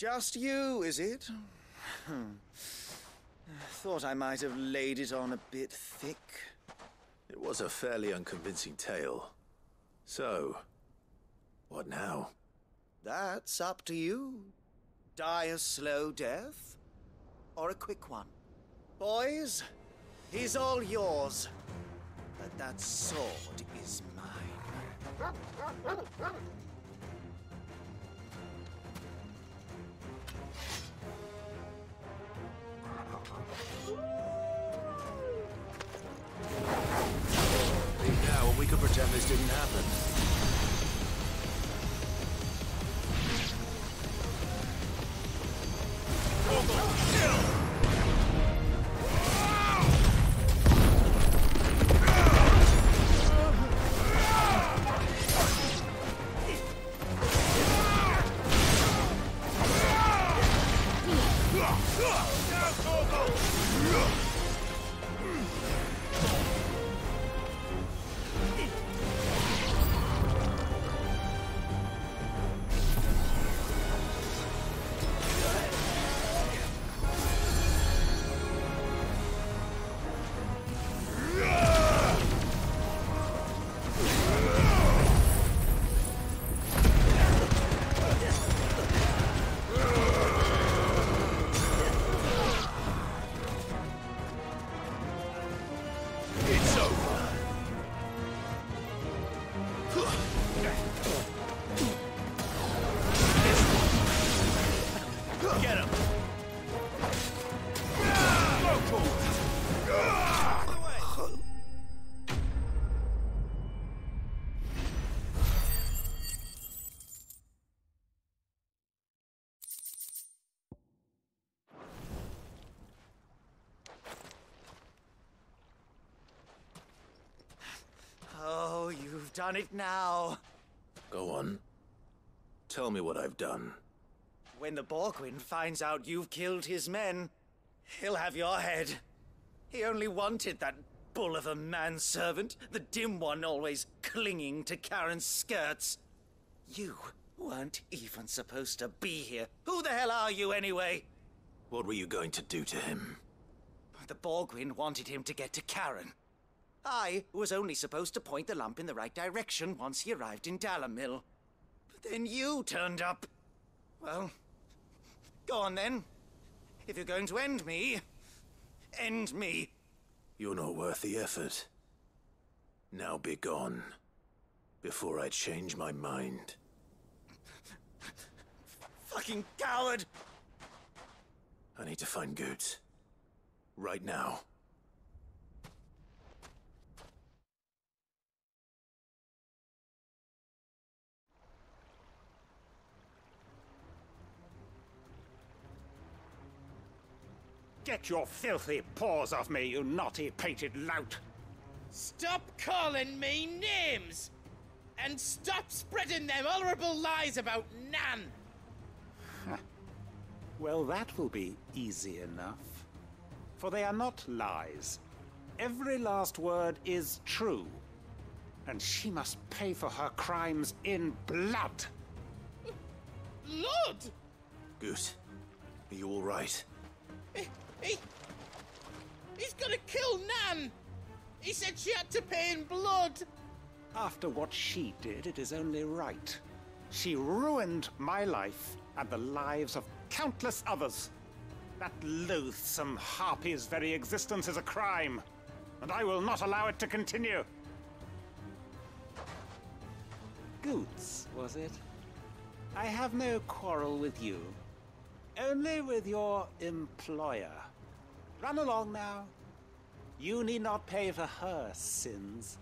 Just you, is it? Thought I might have laid it on a bit thick. It was a fairly unconvincing tale. So, what now? That's up to you. Die a slow death, or a quick one. Boys, he's all yours. But that sword is mine. Can pretend this didn't happen. It's done it now. Go on. Tell me what I've done. When the Borgwin finds out you've killed his men, he'll have your head. He only wanted that bull of a manservant, the dim one always clinging to Charon's skirts. You weren't even supposed to be here. Who the hell are you anyway? What were you going to do to him? The Borgwin wanted him to get to Charon. I was only supposed to point the lamp in the right direction once he arrived in Dalimil. But then you turned up. Well, go on then. If you're going to end me, end me. You're not worth the effort. Now be gone. Before I change my mind. Fucking coward! I need to find Goetz. Right now. Get your filthy paws off me, you naughty painted lout! Stop calling me names! And stop spreading them horrible lies about Nan! Well, that will be easy enough. For they are not lies. Every last word is true. And she must pay for her crimes in blood. Lord! Goose, are you all right? Eh, He, he, he's gonna kill Nan! He said she had to pay in blood! After what she did, it is only right. She ruined my life and the lives of countless others. That loathsome harpy's very existence is a crime, and I will not allow it to continue. Goetz, was it? I have no quarrel with you. Only with your employer. Run along now. You need not pay for her sins.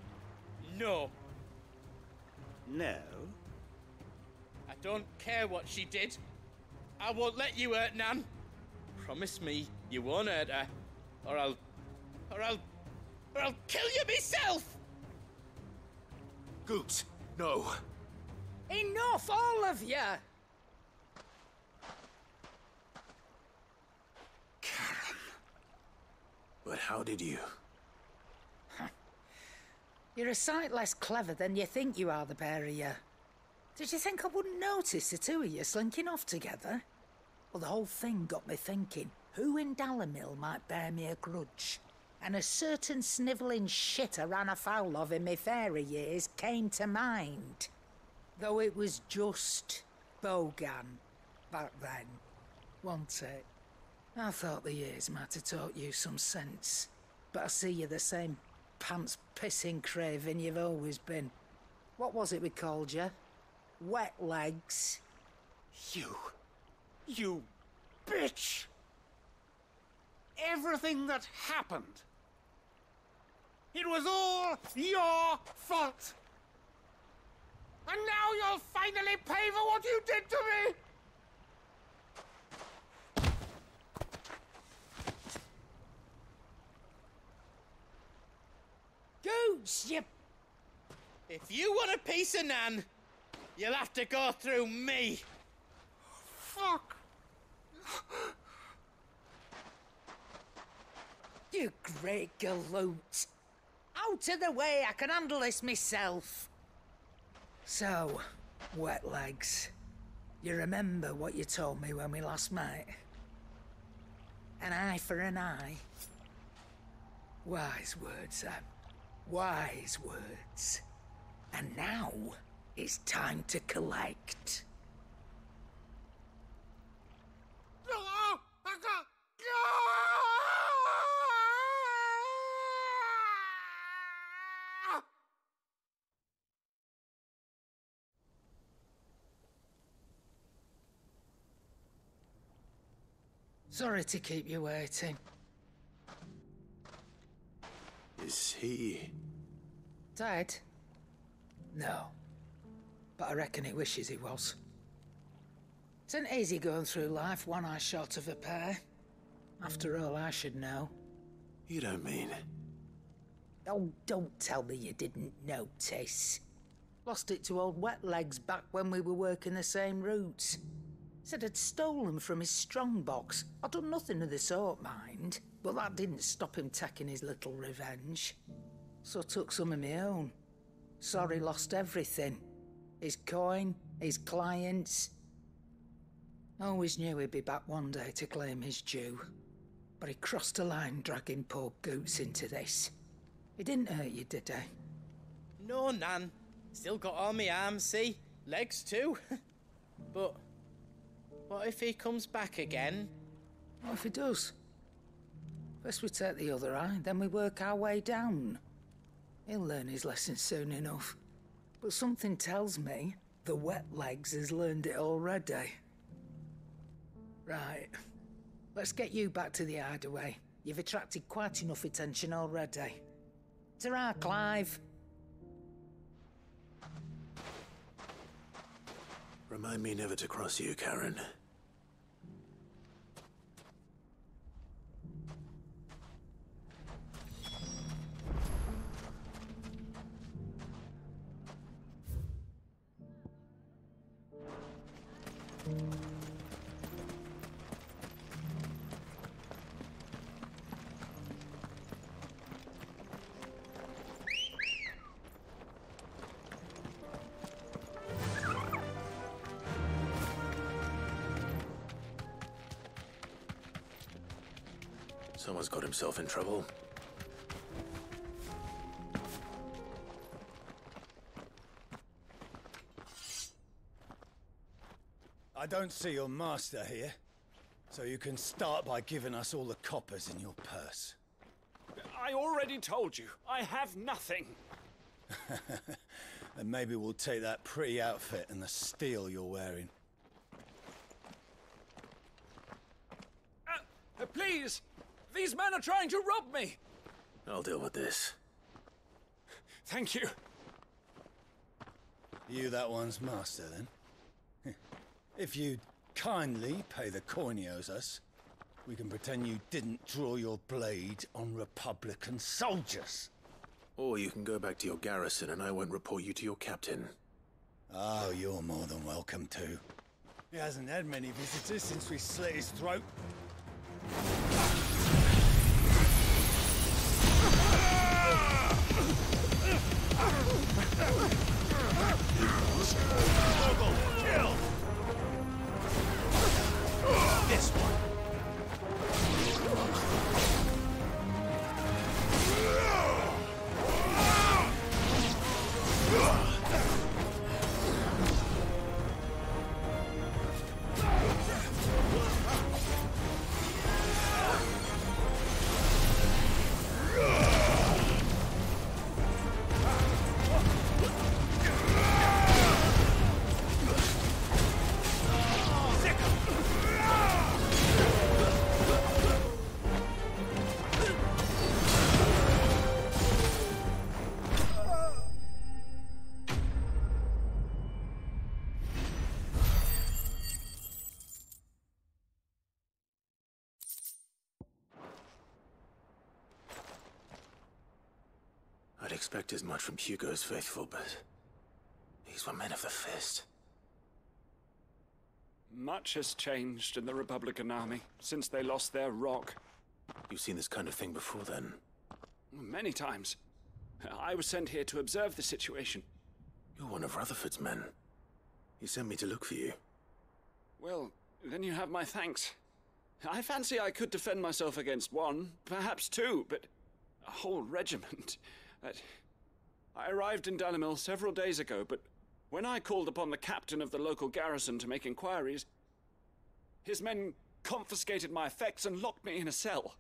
No, No? I don't care what she did. I won't let you hurt Nan. Promise me you won't hurt her, or I'll. or I'll. or I'll kill you myself! Goetz, no. Enough, all of you! But how did you? You're a sight less clever than you think you are, the pair of you. Did you think I wouldn't notice the two of you slinking off together? Well, the whole thing got me thinking who in Dalimil might bear me a grudge? And a certain snivelling shit I ran afoul of in my fairy years came to mind. Though it was just Bogan back then, wasn't it? I thought the years might have taught you some sense. But I see you're the same pants pissing craven you've always been. What was it we called you? Wet legs. You. You bitch! Everything that happened. It was all your fault. And now you'll finally pay for what you did to me! Goose, you... If you want a piece of Nan, you'll have to go through me. Fuck! You great galoot. Out of the way, I can handle this myself. So, wet legs. You remember what you told me when we last met? An eye for an eye. Wise words, Sam. Wise words. And now it's time to collect. Sorry to keep you waiting. Is he... Dead? No. But I reckon he wishes he was. It isn't easy going through life one eye short of a pair. After all, I should know. You don't mean... Oh, don't tell me you didn't notice. Lost it to old Wet Legs back when we were working the same routes. Said I'd stolen from his strongbox. I'd done nothing of the sort, mind. But that didn't stop him taking his little revenge. So I took some of my own. Sorry lost everything. His coin, his clients. Always knew he'd be back one day to claim his due. But he crossed a line dragging poor Goetz into this. He didn't hurt you, did he? No, Nan. Still got all my arms, see? Legs too. but what if he comes back again? What if he does? First we take the other eye, then we work our way down. He'll learn his lesson soon enough. But something tells me the wet legs has learned it already. Right. Let's get you back to the hideaway. You've attracted quite enough attention already. ta Clive. Remind me never to cross you, Charon. Someone's got himself in trouble. Don't see your master here, so you can start by giving us all the coppers in your purse. I already told you, I have nothing. and maybe we'll take that pretty outfit and the steel you're wearing. Uh, uh, please, these men are trying to rob me! I'll deal with this. Thank you. You that one's master, then? If you'd kindly pay the coin he owes us, we can pretend you didn't draw your blade on Republican soldiers. Or you can go back to your garrison and I won't report you to your captain. Oh, you're more than welcome to. He hasn't had many visitors since we slit his throat. Kill! this one. Expect as much from Hugo's faithful, but these were men of the fist. Much has changed in the Republican Army since they lost their rock. You've seen this kind of thing before then? Many times. I was sent here to observe the situation. You're one of Rutherford's men. He sent me to look for you. Well, then you have my thanks. I fancy I could defend myself against one, perhaps two, but a whole regiment. I, I arrived in Dalimil several days ago, but when I called upon the captain of the local garrison to make inquiries, his men confiscated my effects and locked me in a cell.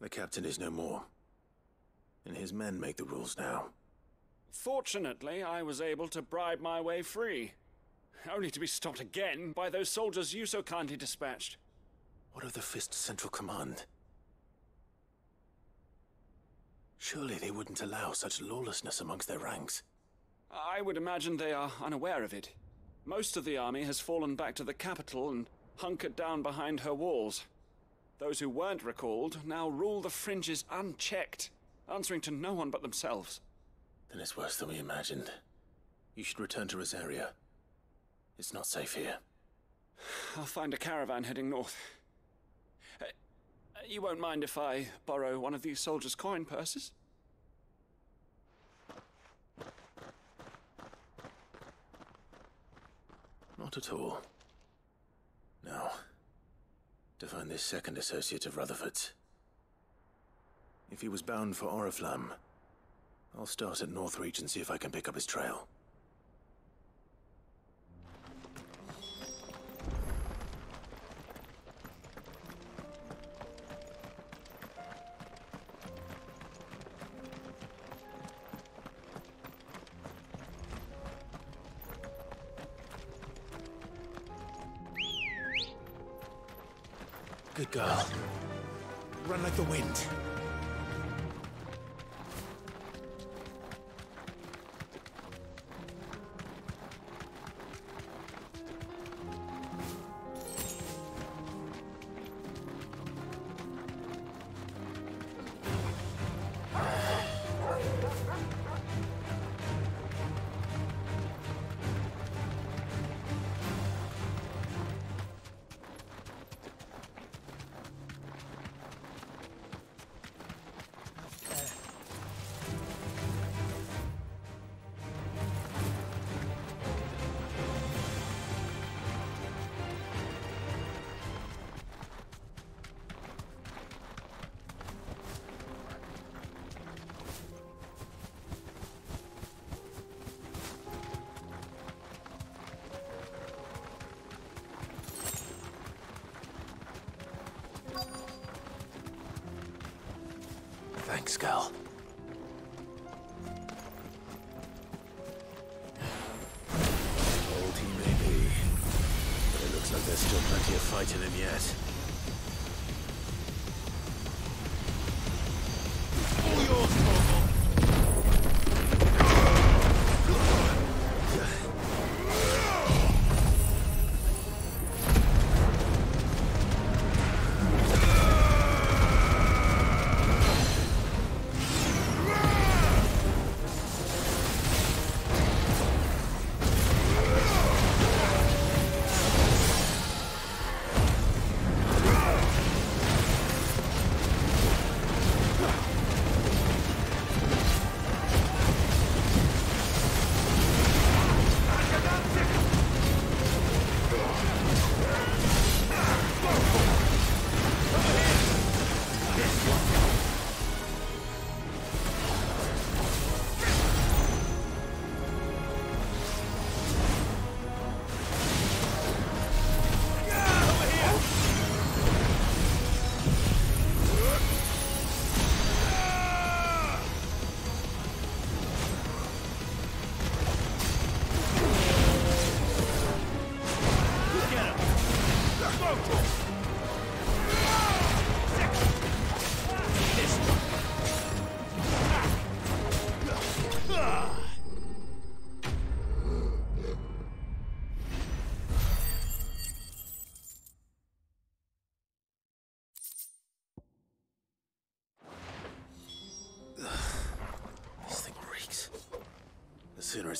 The captain is no more. And his men make the rules now. Fortunately, I was able to bribe my way free. Only to be stopped again by those soldiers you so kindly dispatched. What of the Fist Central Command? Surely they wouldn't allow such lawlessness amongst their ranks. I would imagine they are unaware of it. Most of the army has fallen back to the capital and hunkered down behind her walls. Those who weren't recalled now rule the fringes unchecked, answering to no one but themselves. Then it's worse than we imagined. You should return to Rosaria. It's not safe here. I'll find a caravan heading north. You won't mind if I borrow one of these soldiers' coin purses? Not at all. Now, to find this second associate of Rutherford's. If he was bound for Oriflamme, I'll start at Northreach and see if I can pick up his trail. Girl. Run like the wind.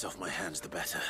Off my hands, the better.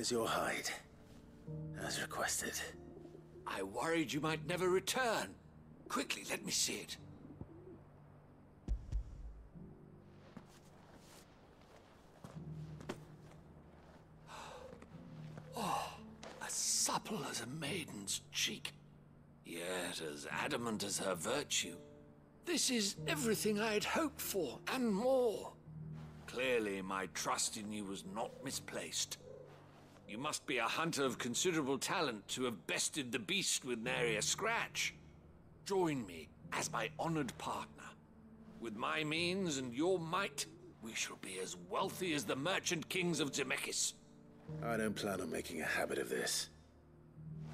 Here's your hide, as requested. I worried you might never return. Quickly, let me see it. Oh, as supple as a maiden's cheek, yet as adamant as her virtue. This is everything I had hoped for, and more. Clearly, my trust in you was not misplaced. You must be a hunter of considerable talent to have bested the beast with nary a scratch. Join me as my honored partner. With my means and your might, we shall be as wealthy as the merchant kings of Zemeckis. I don't plan on making a habit of this.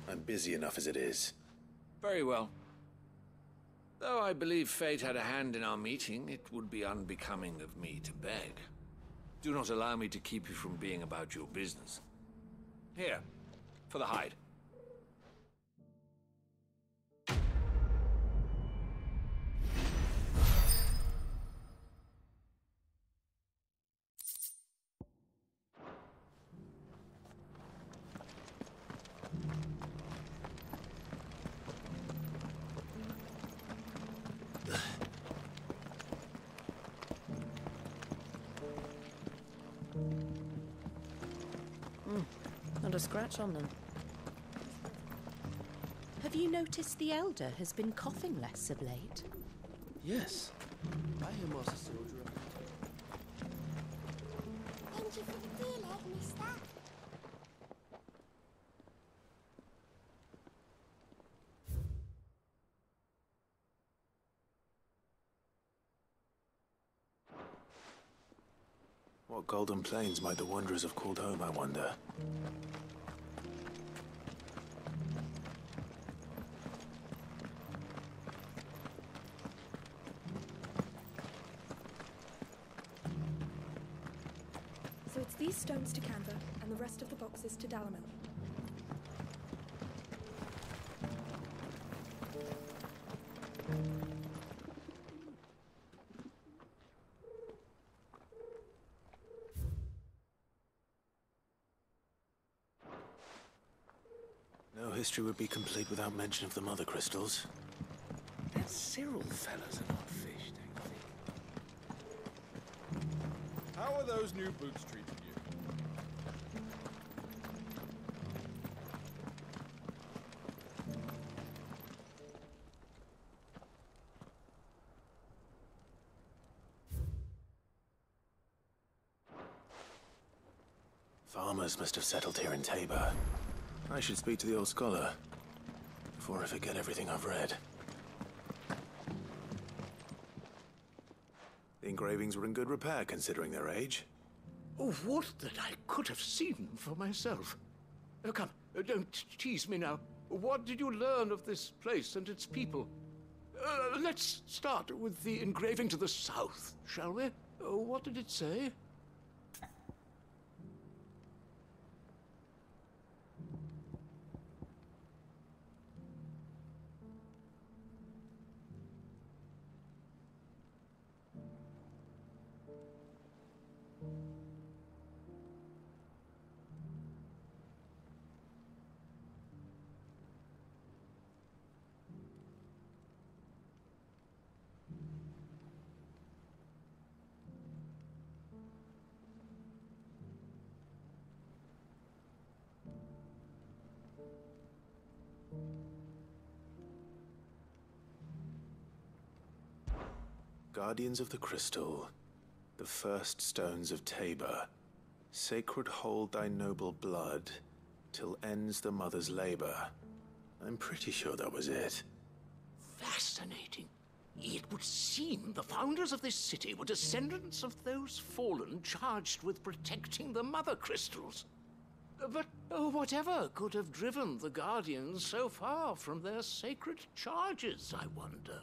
I'm busy enough as it is. Very well. Though I believe fate had a hand in our meeting, it would be unbecoming of me to beg. Do not allow me to keep you from being about your business. Here, for the hide. Scratch on them. Have you noticed the Elder has been coughing less of late? Yes. I am was a soldier of Thank you for the deal, Ed, mister. What golden plains might the wanderers have called home, I wonder? History would be complete without mention of the mother crystals. That Cyril fella's an odd fish, don't you think? How are those new boots treating you? Farmers must have settled here in Tabor. I should speak to the old scholar before I forget everything I've read. The engravings were in good repair considering their age. Oh, what that I could have seen for myself. Oh, come, uh, don't tease me now. What did you learn of this place and its people? Uh, let's start with the engraving to the south, shall we? Uh, what did it say? Guardians of the Crystal, the first stones of Tabor, sacred hold thy noble blood, till ends the mother's labor. I'm pretty sure that was it. Fascinating. It would seem the founders of this city were descendants of those fallen charged with protecting the mother crystals. But oh, whatever could have driven the Guardians so far from their sacred charges, I wonder?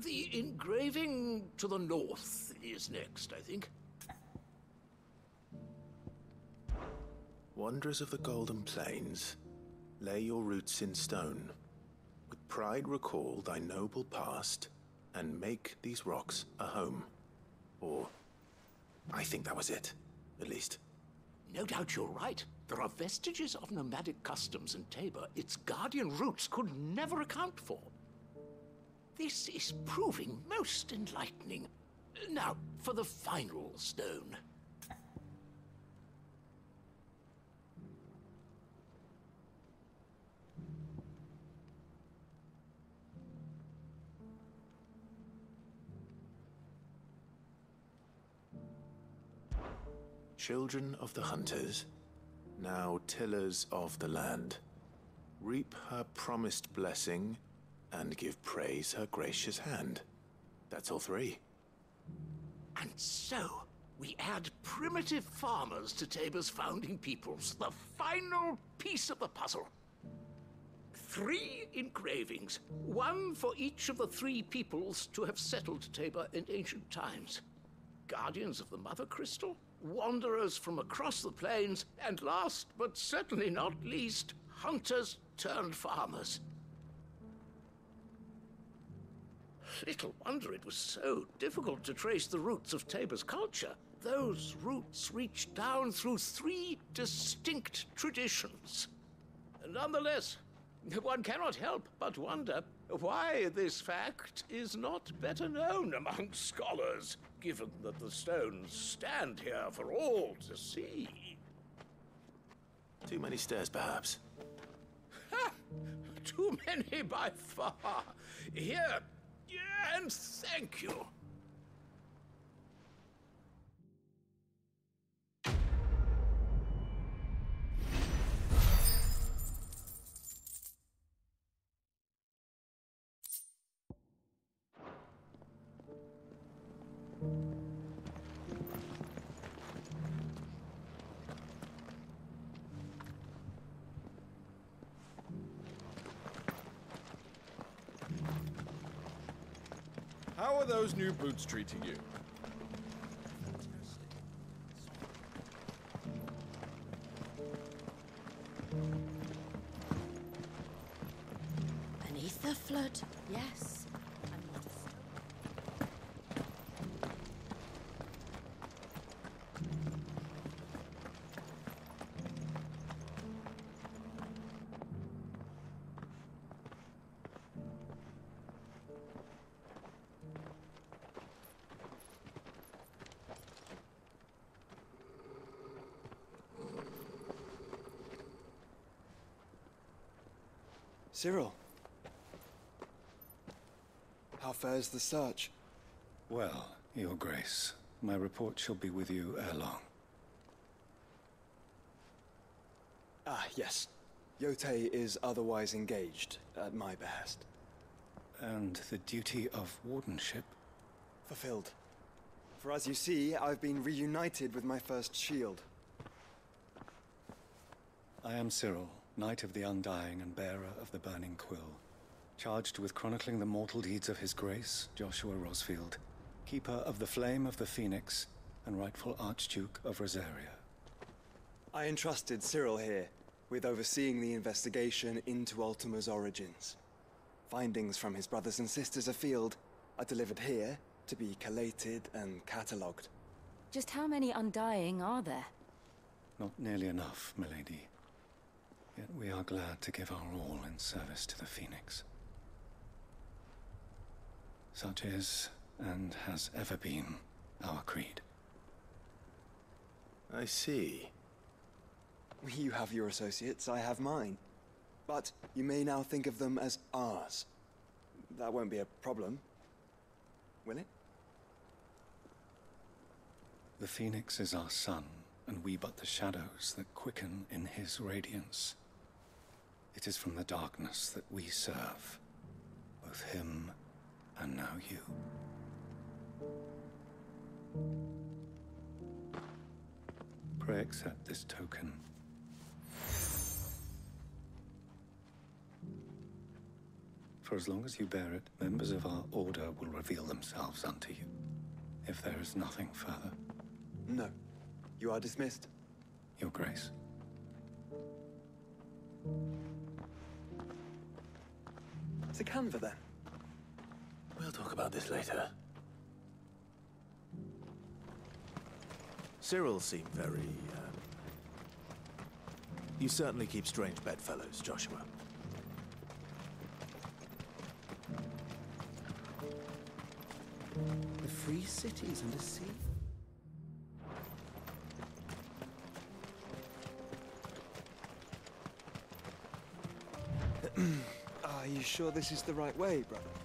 The engraving to the north is next, I think. Wanderers of the Golden Plains, lay your roots in stone. With pride recall thy noble past, and make these rocks a home. Or, I think that was it, at least. No doubt you're right. There are vestiges of nomadic customs in Tabor its guardian roots could never account for. This is proving most enlightening. Now, for the final stone. Children of the hunters, now tillers of the land, reap her promised blessing and give praise her gracious hand. That's all three. And so, we add primitive farmers to Tabor's founding peoples, the final piece of the puzzle. Three engravings, one for each of the three peoples to have settled Tabor in ancient times. Guardians of the Mother Crystal, wanderers from across the plains, and last but certainly not least, hunters turned farmers. Little wonder it was so difficult to trace the roots of Tabor's culture. Those roots reach down through three distinct traditions. Nonetheless, one cannot help but wonder why this fact is not better known among scholars, given that the stones stand here for all to see. Too many stairs, perhaps. Too many by far. Here, and thank you. How are those new boots treating you? Beneath the flood, yes. Cyril. How fares the search? Well, Your Grace, my report shall be with you ere long. Ah, yes. Jote is otherwise engaged, at my behest. And the duty of wardenship? Fulfilled. For as you see, I've been reunited with my first shield. I am Cyril, Knight of the Undying and bearer of the Burning Quill, charged with chronicling the mortal deeds of His Grace, Joshua Rosfield, keeper of the Flame of the Phoenix and rightful Archduke of Rosaria. I entrusted Cyril here with overseeing the investigation into Ultima's origins. Findings from his brothers and sisters afield are delivered here to be collated and catalogued. Just how many Undying are there? Not nearly enough, milady. Yet we are glad to give our all in service to the Phoenix. Such is, and has ever been, our creed. I see. You have your associates, I have mine. But you may now think of them as ours. That won't be a problem. Will it? The Phoenix is our sun, and we but the shadows that quicken in his radiance. It is from the darkness that we serve, both him and now you. Pray accept this token. For as long as you bear it, members of our order will reveal themselves unto you. If there is nothing further. No. You are dismissed. Your Grace. To Kanver, then. We'll talk about this later. Cyril seemed very, uh... You certainly keep strange bedfellows, Joshua. The free cities and the sea. Are you sure this is the right way, brother?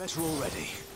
Better already.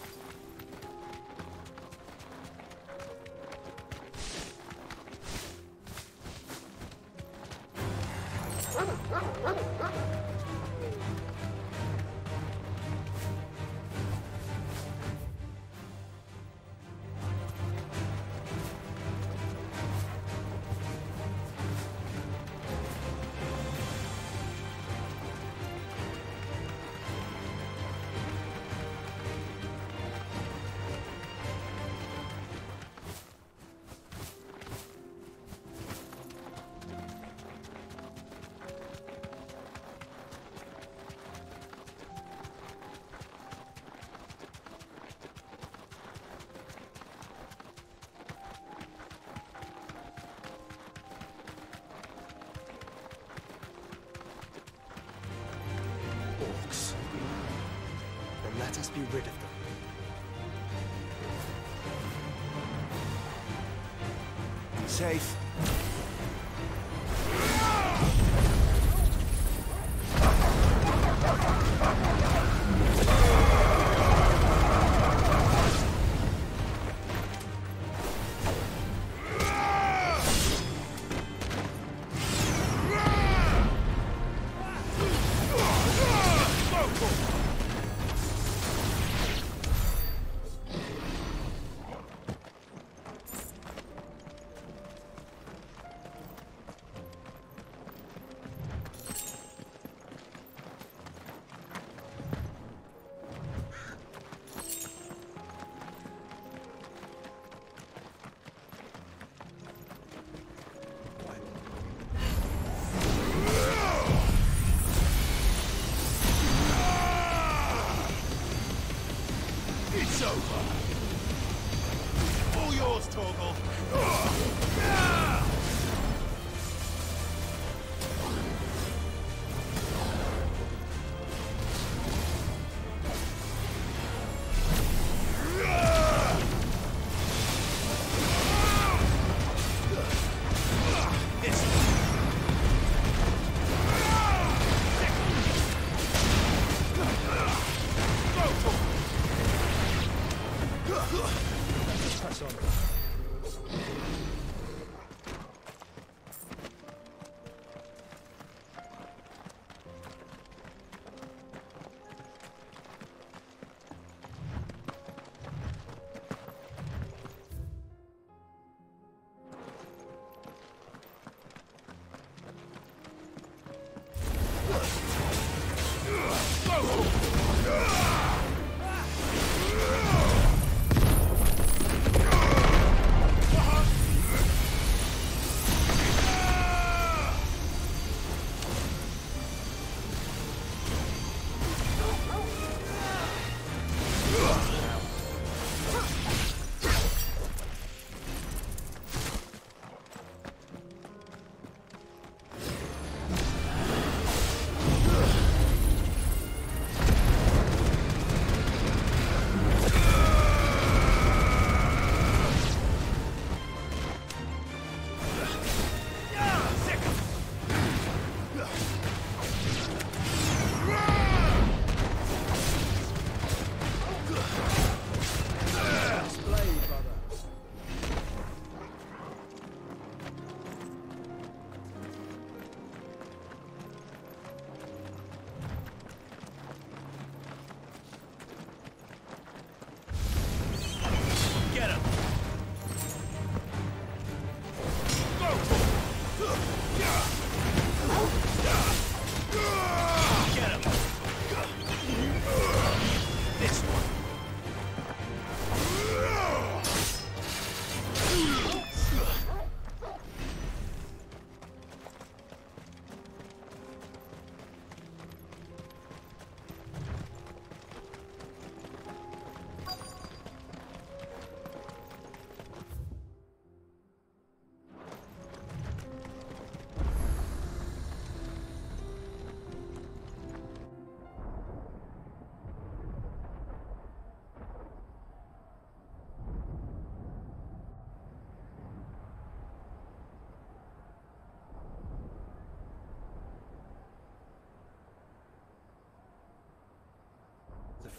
Be rid of them. Safe.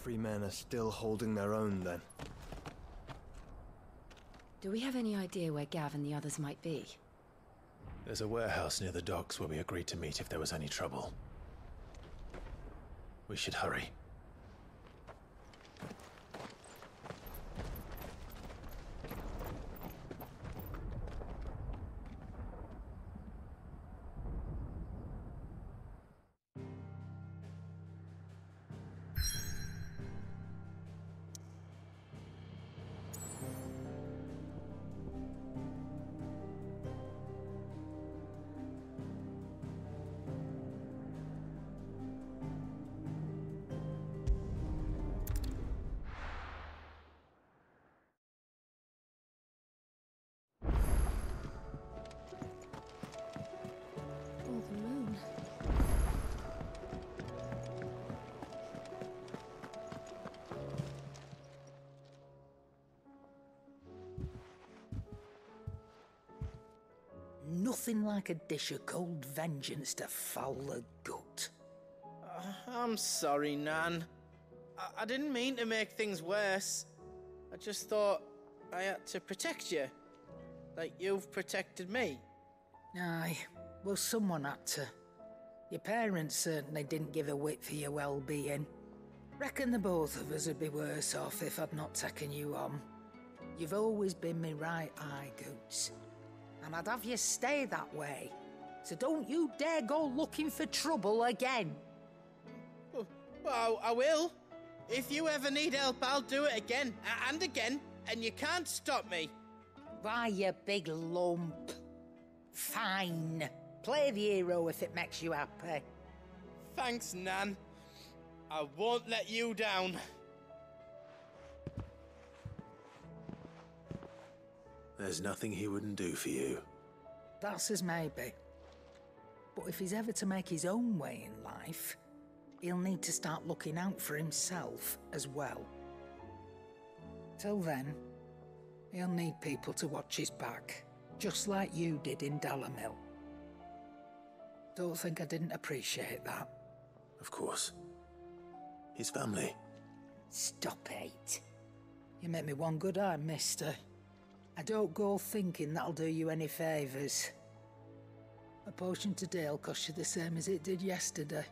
Joffrey men are still holding their own then. Do we have any idea where Gav and the others might be? There's a warehouse near the docks where we agreed to meet if there was any trouble. We should hurry. Like a dish of cold vengeance to foul the gut. Uh, I'm sorry, Nan. I-, I didn't mean to make things worse. I just thought I had to protect you. Like you've protected me. Aye, well, someone had to. Your parents certainly didn't give a whit for your well-being. Reckon the both of us would be worse off if I'd not taken you on. You've always been me right eye, Goetz. And I'd have you stay that way. So don't you dare go looking for trouble again. Well, I will. If you ever need help, I'll do it again and again, and you can't stop me. Why, you big lump. Fine. Play the hero if it makes you happy. Thanks, Nan. I won't let you down. There's nothing he wouldn't do for you. That's as maybe. But if he's ever to make his own way in life, he'll need to start looking out for himself as well. Till then, he'll need people to watch his back, just like you did in Dalimil. Don't think I didn't appreciate that. Of course. His family. Stop it. You make me one good eye, mister. I don't go thinking that'll do you any favours. A potion today'll cost you the same as it did yesterday.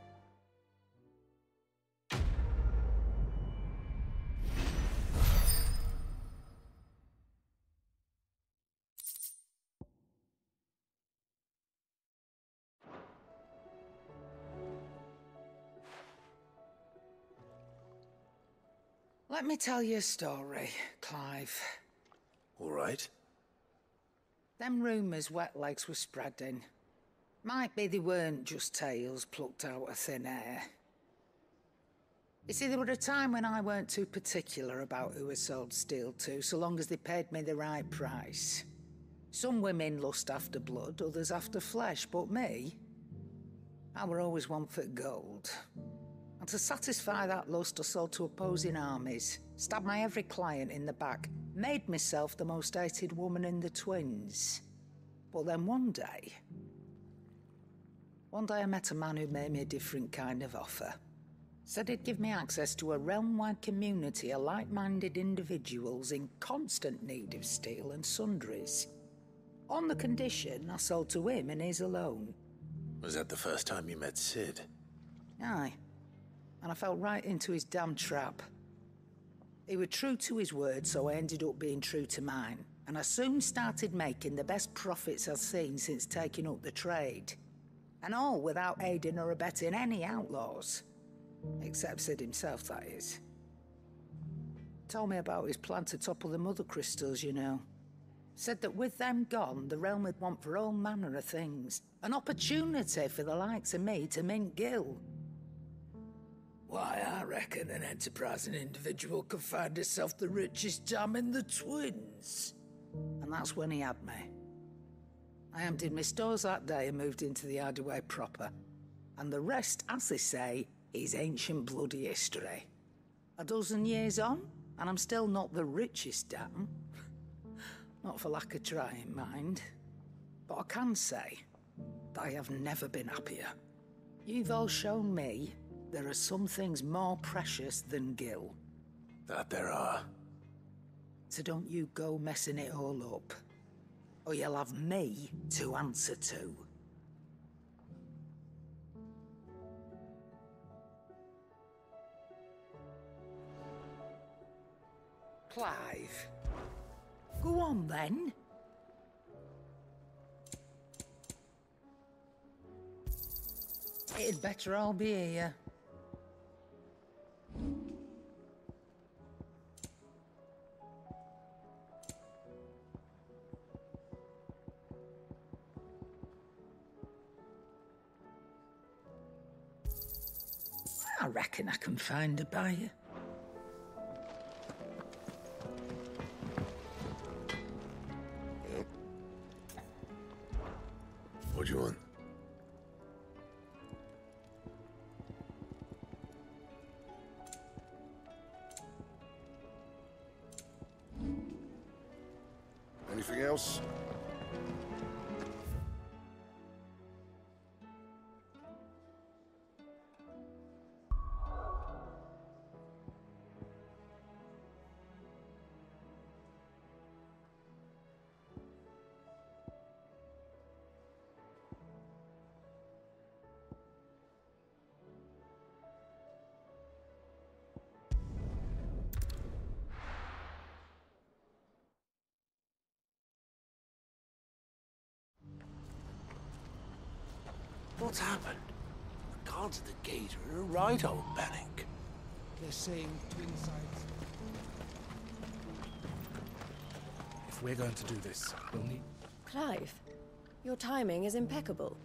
Let me tell you a story, Clive. All right. Them rumours wet legs were spreading. Might be they weren't just tales plucked out of thin air. You see, there were a time when I weren't too particular about who I sold steel to, so long as they paid me the right price. Some women lust after blood, others after flesh, but me, I were always one for gold. And to satisfy that lust, I sold to opposing armies, stabbed my every client in the back, made myself the most hated woman in the twins. But then one day, one day I met a man who made me a different kind of offer. Said he'd give me access to a realm-wide community of like-minded individuals in constant need of steel and sundries. On the condition I sold to him and his alone. Was that the first time you met Sid? Aye. And I fell right into his damn trap. He was true to his word, so I ended up being true to mine. And I soon started making the best profits I've seen since taking up the trade. And all without aiding or abetting any outlaws. Except Sid himself, that is. Told me about his plan to topple the mother crystals, you know. Said that with them gone, the realm would want for all manner of things. An opportunity for the likes of me to mint Gil. Why, I reckon an enterprising individual could find himself the richest dam in the twins. And that's when he had me. I emptied my stores that day and moved into the Hideaway proper. And the rest, as they say, is ancient bloody history. A dozen years on, and I'm still not the richest dam. not for lack of trying, mind. But I can say that I have never been happier. You've all shown me There are some things more precious than Gil. That there are. So don't you go messing it all up. Or you'll have me to answer to. Clive. Go on then. It'd better all be here. Reckon I can find a buyer. The guards the gate are right old panic. They're saying twin sides. If we're going to do this, we'll need... Clive, your timing is impeccable.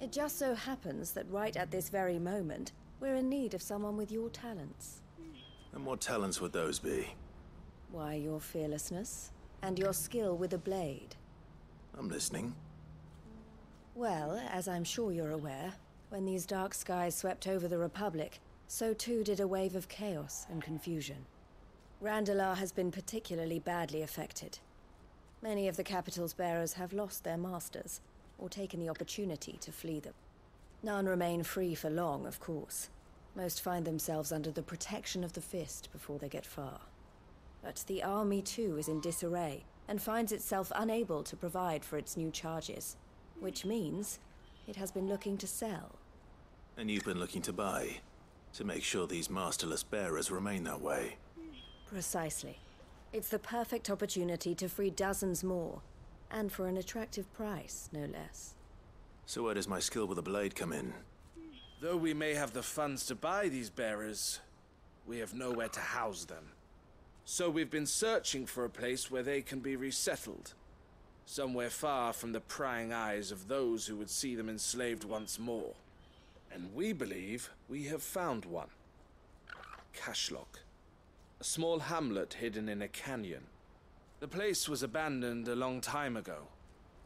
It just so happens that right at this very moment, we're in need of someone with your talents. And what talents would those be? Why, your fearlessness, and your skill with a blade. I'm listening. Well, as I'm sure you're aware, when these dark skies swept over the Republic, so too did a wave of chaos and confusion. Randalar has been particularly badly affected. Many of the capital's bearers have lost their masters, or taken the opportunity to flee them. None remain free for long, of course. Most find themselves under the protection of the Fist before they get far. But the army too is in disarray, and finds itself unable to provide for its new charges. Which means it has been looking to sell. And you've been looking to buy, to make sure these masterless bearers remain that way. Precisely. It's the perfect opportunity to free dozens more, and for an attractive price, no less. So where does my skill with a blade come in? Though we may have the funds to buy these bearers, we have nowhere to house them. So we've been searching for a place where they can be resettled. Somewhere far from the prying eyes of those who would see them enslaved once more. And we believe we have found one. Cashlock. A small hamlet hidden in a canyon. The place was abandoned a long time ago,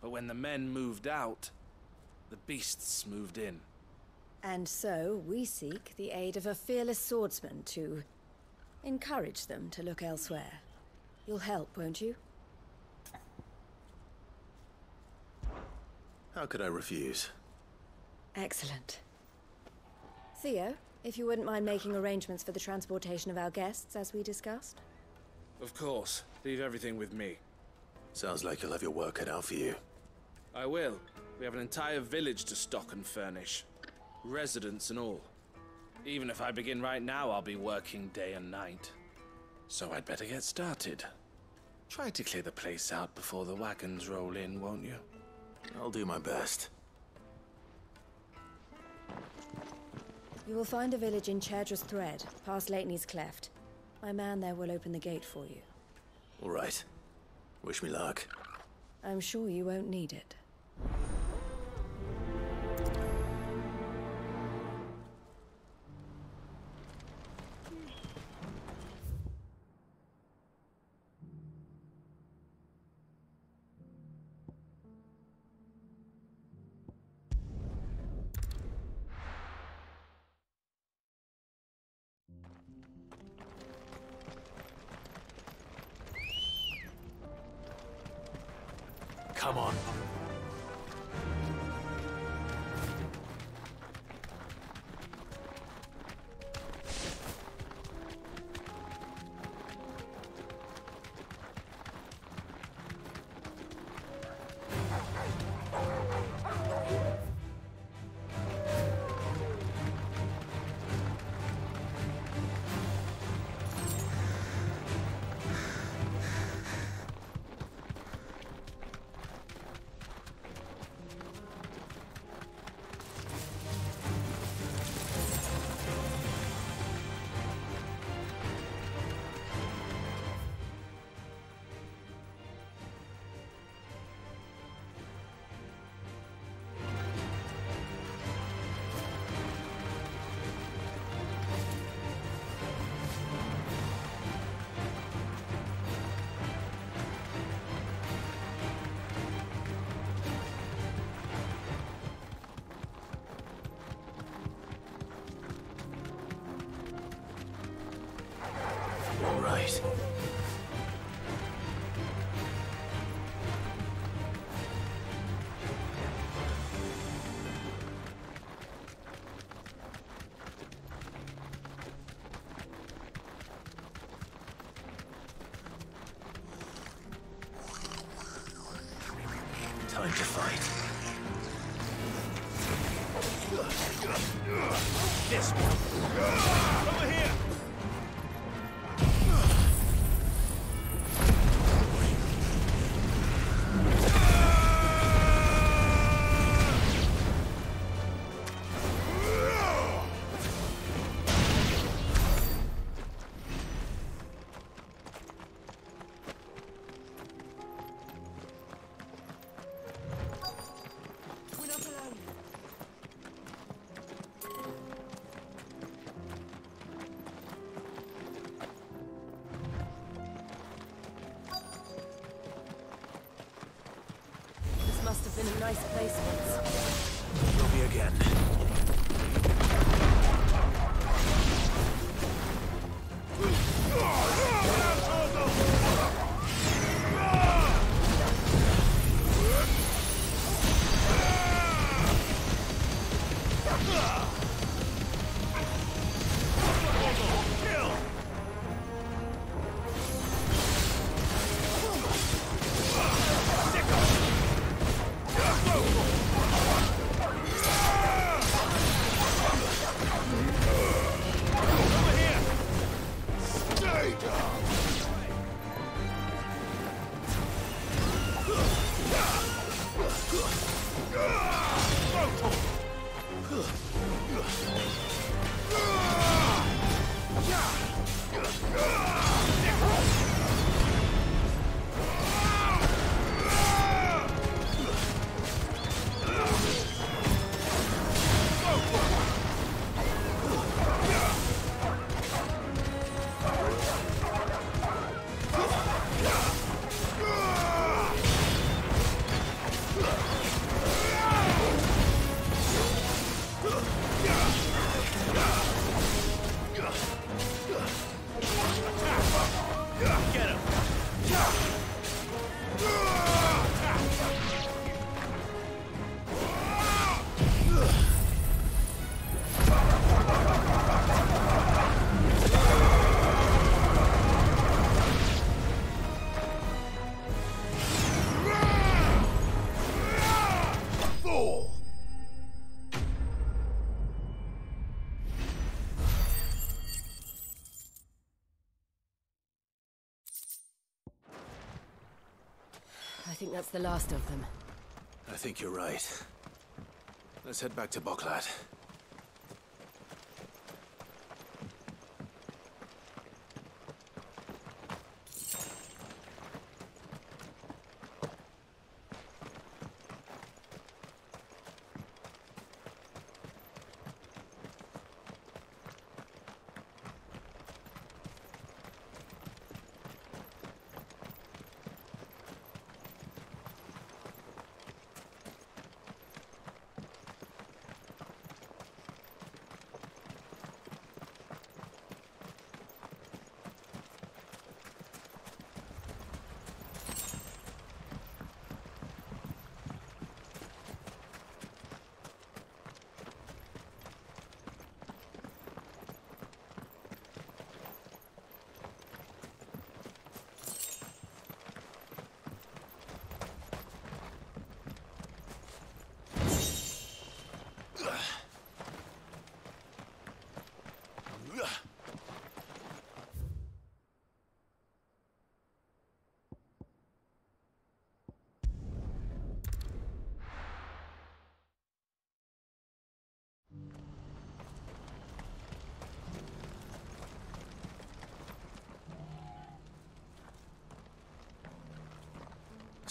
but when the men moved out, the beasts moved in. And so we seek the aid of a fearless swordsman to encourage them to look elsewhere. You'll help, won't you? How could I refuse? Excellent. Theo, if you wouldn't mind making arrangements for the transportation of our guests, as we discussed. Of course. Leave everything with me. Sounds like you'll have your work cut out for you. I will. We have an entire village to stock and furnish. Residents and all. Even if I begin right now, I'll be working day and night. So I'd better get started. Try to clear the place out before the wagons roll in, won't you? I'll do my best. You will find a village in Chaidra's Thread, past Lateney's Cleft. My man there will open the gate for you. All right. Wish me luck. I'm sure you won't need it. A think that's the last of them. I think you're right. Let's head back to Boklat.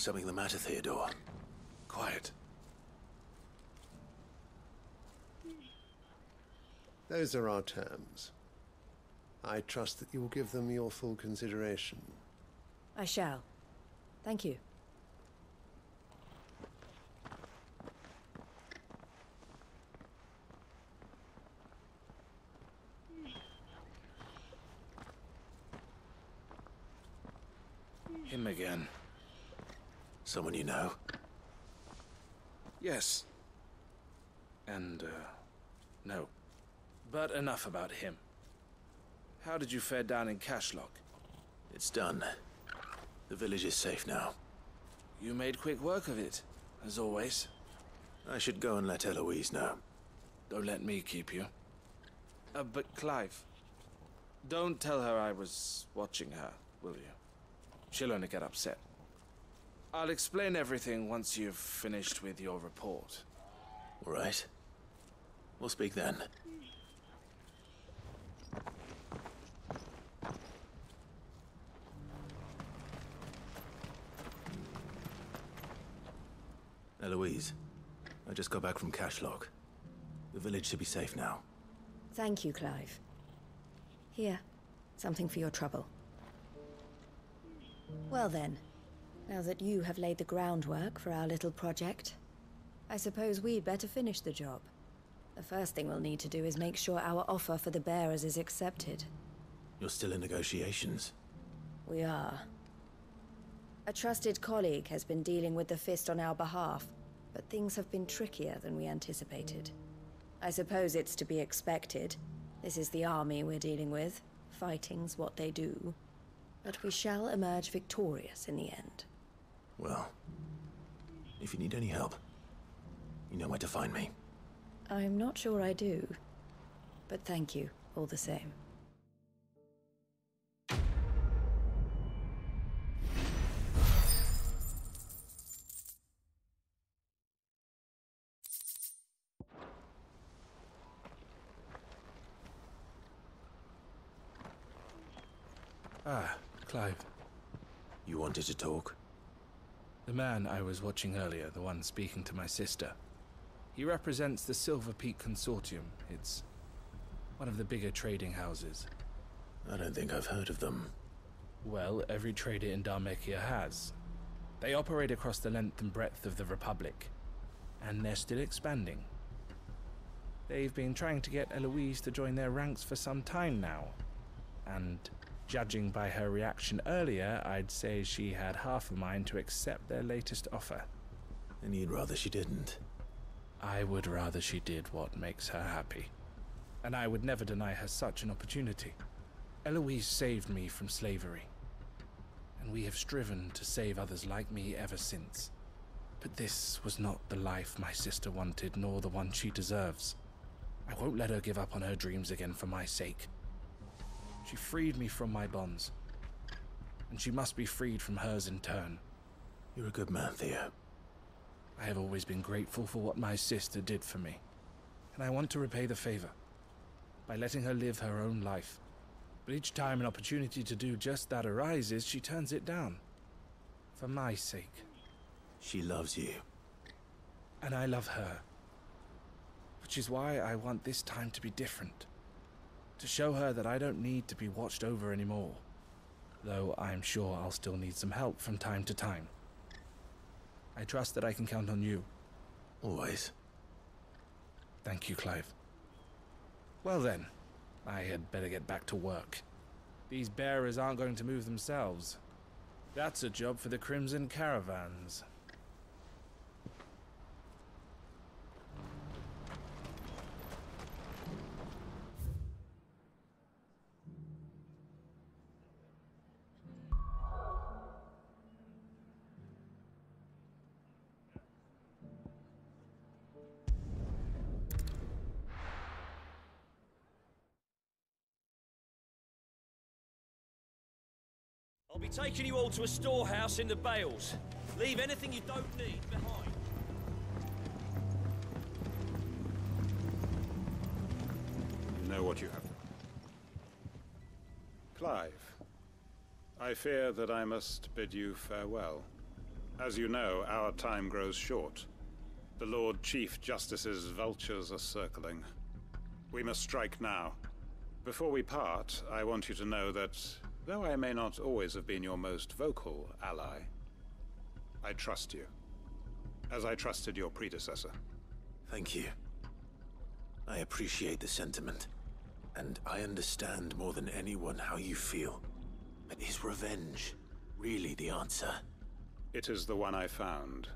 Something the matter, Theodore? Quiet. Those are our terms. I trust that you will give them your full consideration. I shall. Thank you. Him again. Someone you know? Yes. And, uh, no. But enough about him. How did you fare down in Cashlock? It's done. The village is safe now. You made quick work of it, as always. I should go and let Eloise know. Don't let me keep you. Uh, but Clive, don't tell her I was watching her, will you? She'll only get upset. I'll explain everything once you've finished with your report. All right. We'll speak then. Eloise, I just got back from Cashlock. The village should be safe now. Thank you, Clive. Here, something for your trouble. Well then, now that you have laid the groundwork for our little project, I suppose we'd better finish the job. The first thing we'll need to do is make sure our offer for the bearers is accepted. You're still in negotiations. We are. A trusted colleague has been dealing with the Fist on our behalf, but things have been trickier than we anticipated. I suppose it's to be expected. This is the army we're dealing with. Fighting's what they do. But we shall emerge victorious in the end. Well, if you need any help, you know where to find me. I'm not sure I do. But thank you, all the same. Wanted to talk? The man I was watching earlier, the one speaking to my sister. He represents the Silver Peak Consortium. It's one of the bigger trading houses. I don't think I've heard of them. Well, every trader in Dhalmekia has. They operate across the length and breadth of the Republic, and they're still expanding. They've been trying to get Eloise to join their ranks for some time now, and judging by her reaction earlier, I'd say she had half a mind to accept their latest offer. And you'd rather she didn't? I would rather she did what makes her happy. And I would never deny her such an opportunity. Eloise saved me from slavery. And we have striven to save others like me ever since. But this was not the life my sister wanted, nor the one she deserves. I won't let her give up on her dreams again for my sake. She freed me from my bonds. And she must be freed from hers in turn. You're a good man, Theo. I have always been grateful for what my sister did for me. And I want to repay the favor by letting her live her own life. But each time an opportunity to do just that arises, she turns it down. For my sake. She loves you. And I love her. Which is why I want this time to be different. To show her that I don't need to be watched over anymore. Though I'm sure I'll still need some help from time to time. I trust that I can count on you. Always. Thank you, Clive. Well then, I had better get back to work. These bearers aren't going to move themselves. That's a job for the Crimson Caravans. Taking you all to a storehouse in the Bales. Leave anything you don't need behind. You know what you have. Clive, I fear that I must bid you farewell. As you know, our time grows short. The Lord Chief Justice's vultures are circling. We must strike now. Before we part, I want you to know that, though I may not always have been your most vocal ally, I trust you. As I trusted your predecessor. Thank you. I appreciate the sentiment. And I understand more than anyone how you feel. But is revenge really the answer? It is the one I found.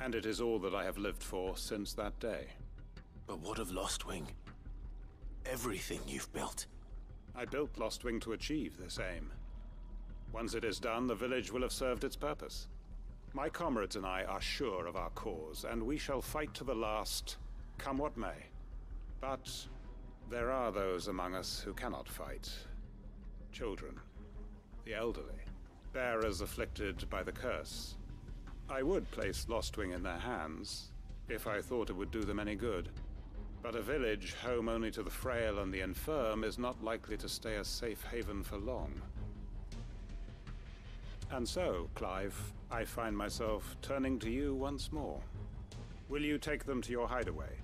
And it is all that I have lived for since that day. But what of Lostwing? Everything you've built. I built Lostwing to achieve this aim. Once it is done, the village will have served its purpose. My comrades and I are sure of our cause, and we shall fight to the last, come what may. But there are those among us who cannot fight. Children, the elderly, bearers afflicted by the curse. I would place Lostwing in their hands, if I thought it would do them any good. But a village home only to the frail and the infirm is not likely to stay a safe haven for long. And so, Clive, I find myself turning to you once more. Will you take them to your hideaway,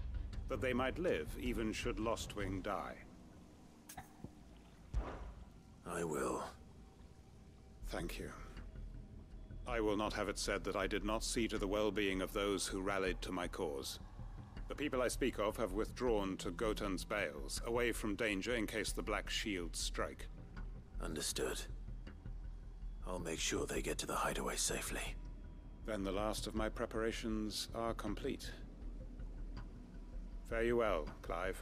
that they might live even should Lostwing die? I will. Thank you. I will not have it said that I did not see to the well-being of those who rallied to my cause. The people I speak of have withdrawn to Gotan's Bales, away from danger in case the Black Shields strike. Understood. I'll make sure they get to the hideaway safely. Then the last of my preparations are complete. Fare you well, Clive.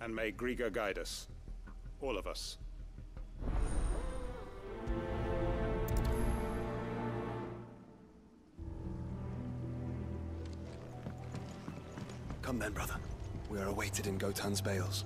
And may Greagor guide us. All of us. Come then, brother. We are awaited in Gotan's Bales.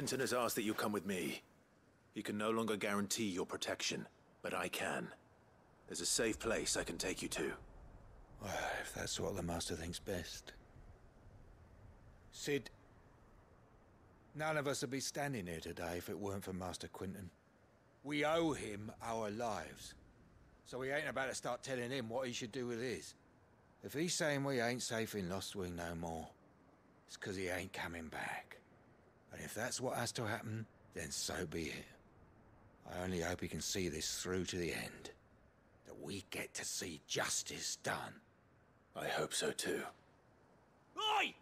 Quinton has asked that you come with me. He can no longer guarantee your protection, but I can. There's a safe place I can take you to. Well, if that's what the Master thinks best. Sid, none of us would be standing here today if it weren't for Master Quinton. We owe him our lives. So we ain't about to start telling him what he should do with his. If he's saying we ain't safe in Lostwing no more, it's 'cause he ain't coming back. And if that's what has to happen, then so be it. I only hope he can see this through to the end. That we get to see justice done. I hope so too. Oi!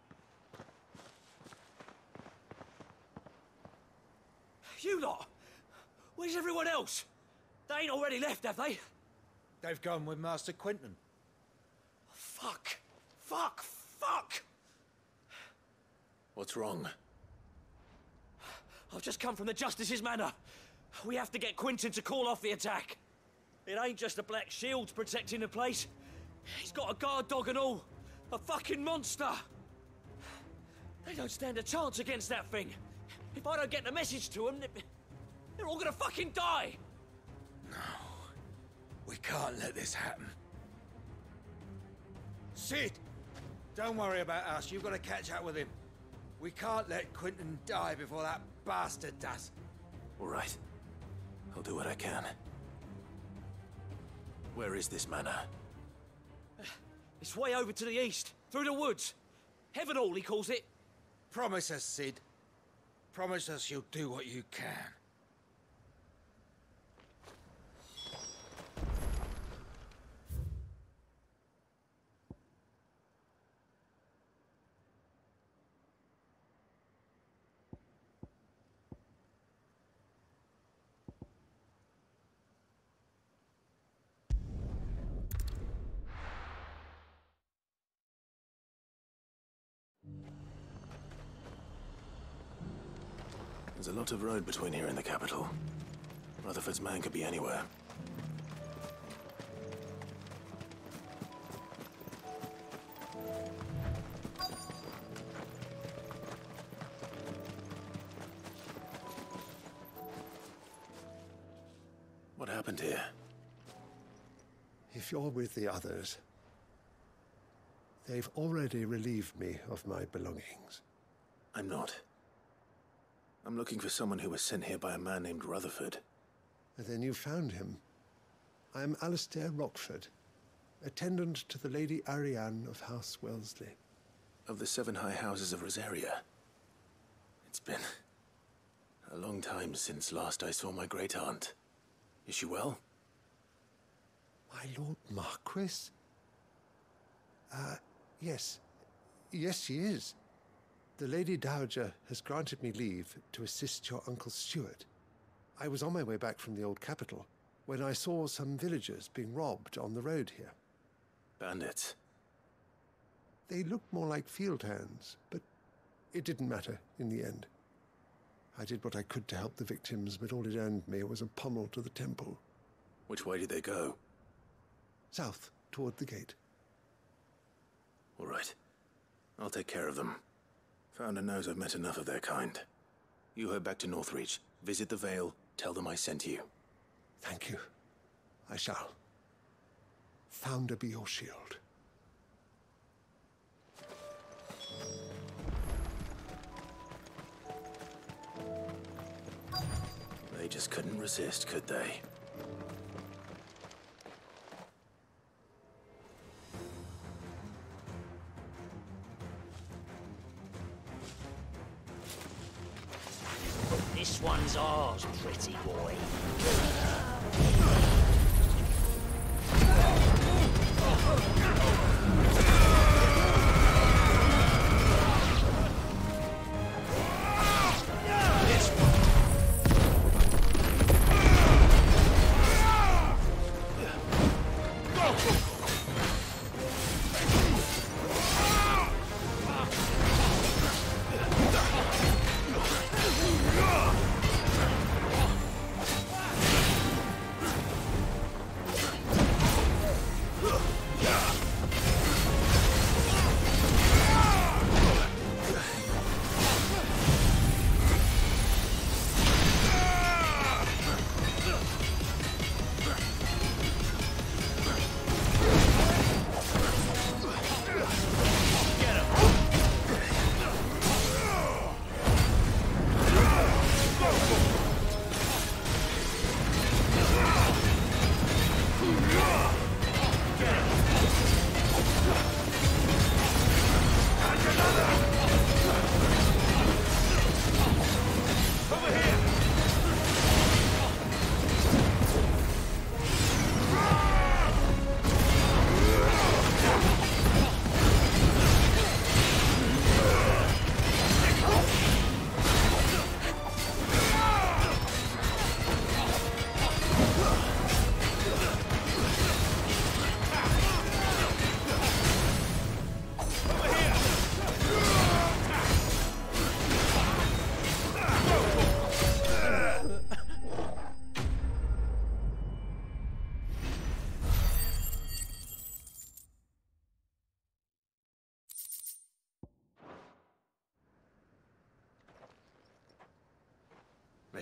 You lot! Where's everyone else? They ain't already left, have they? They've gone with Master Quinton. Fuck! Fuck! Fuck! What's wrong? I've just come from the Justice's Manor. We have to get Quinton to call off the attack. It ain't just the Black Shields protecting the place. He's got a guard dog and all. A fucking monster. They don't stand a chance against that thing. If I don't get the message to them, they're all gonna fucking die. No. We can't let this happen. Sid! Don't worry about us. You've got to catch up with him. We can't let Quinton die before that bastard does. All right. I'll do what I can. Where is this manor? It's way over to the east, through the woods. Heavenhall, he calls it. Promise us, Sid. Promise us you'll do what you can. There's a lot of road between here and the capital. Rutherford's man could be anywhere. What happened here? If you're with the others, They've already relieved me of my belongings. I'm not. I'm looking for someone who was sent here by a man named Rutherford. Then you found him. I am Alastair Rockford, attendant to the Lady Ariane of House Wellesley. Of the Seven High Houses of Rosaria. It's been a long time since last I saw my great aunt. Is she well? My Lord Marquis? Uh, yes. Yes, she is. The Lady Dowager has granted me leave to assist your Uncle Stuart. I was on my way back from the old capital when I saw some villagers being robbed on the road here. Bandits. They looked more like field hands, but it didn't matter in the end. I did what I could to help the victims, but all it earned me was a pummel to the temple. Which way did they go? South, toward the gate. All right. I'll take care of them. Founder knows I've met enough of their kind. You head back to Northreach, visit the Vale, tell them I sent you. Thank you. I shall. Founder be your shield. They just couldn't resist, could they? One's ours, pretty boy.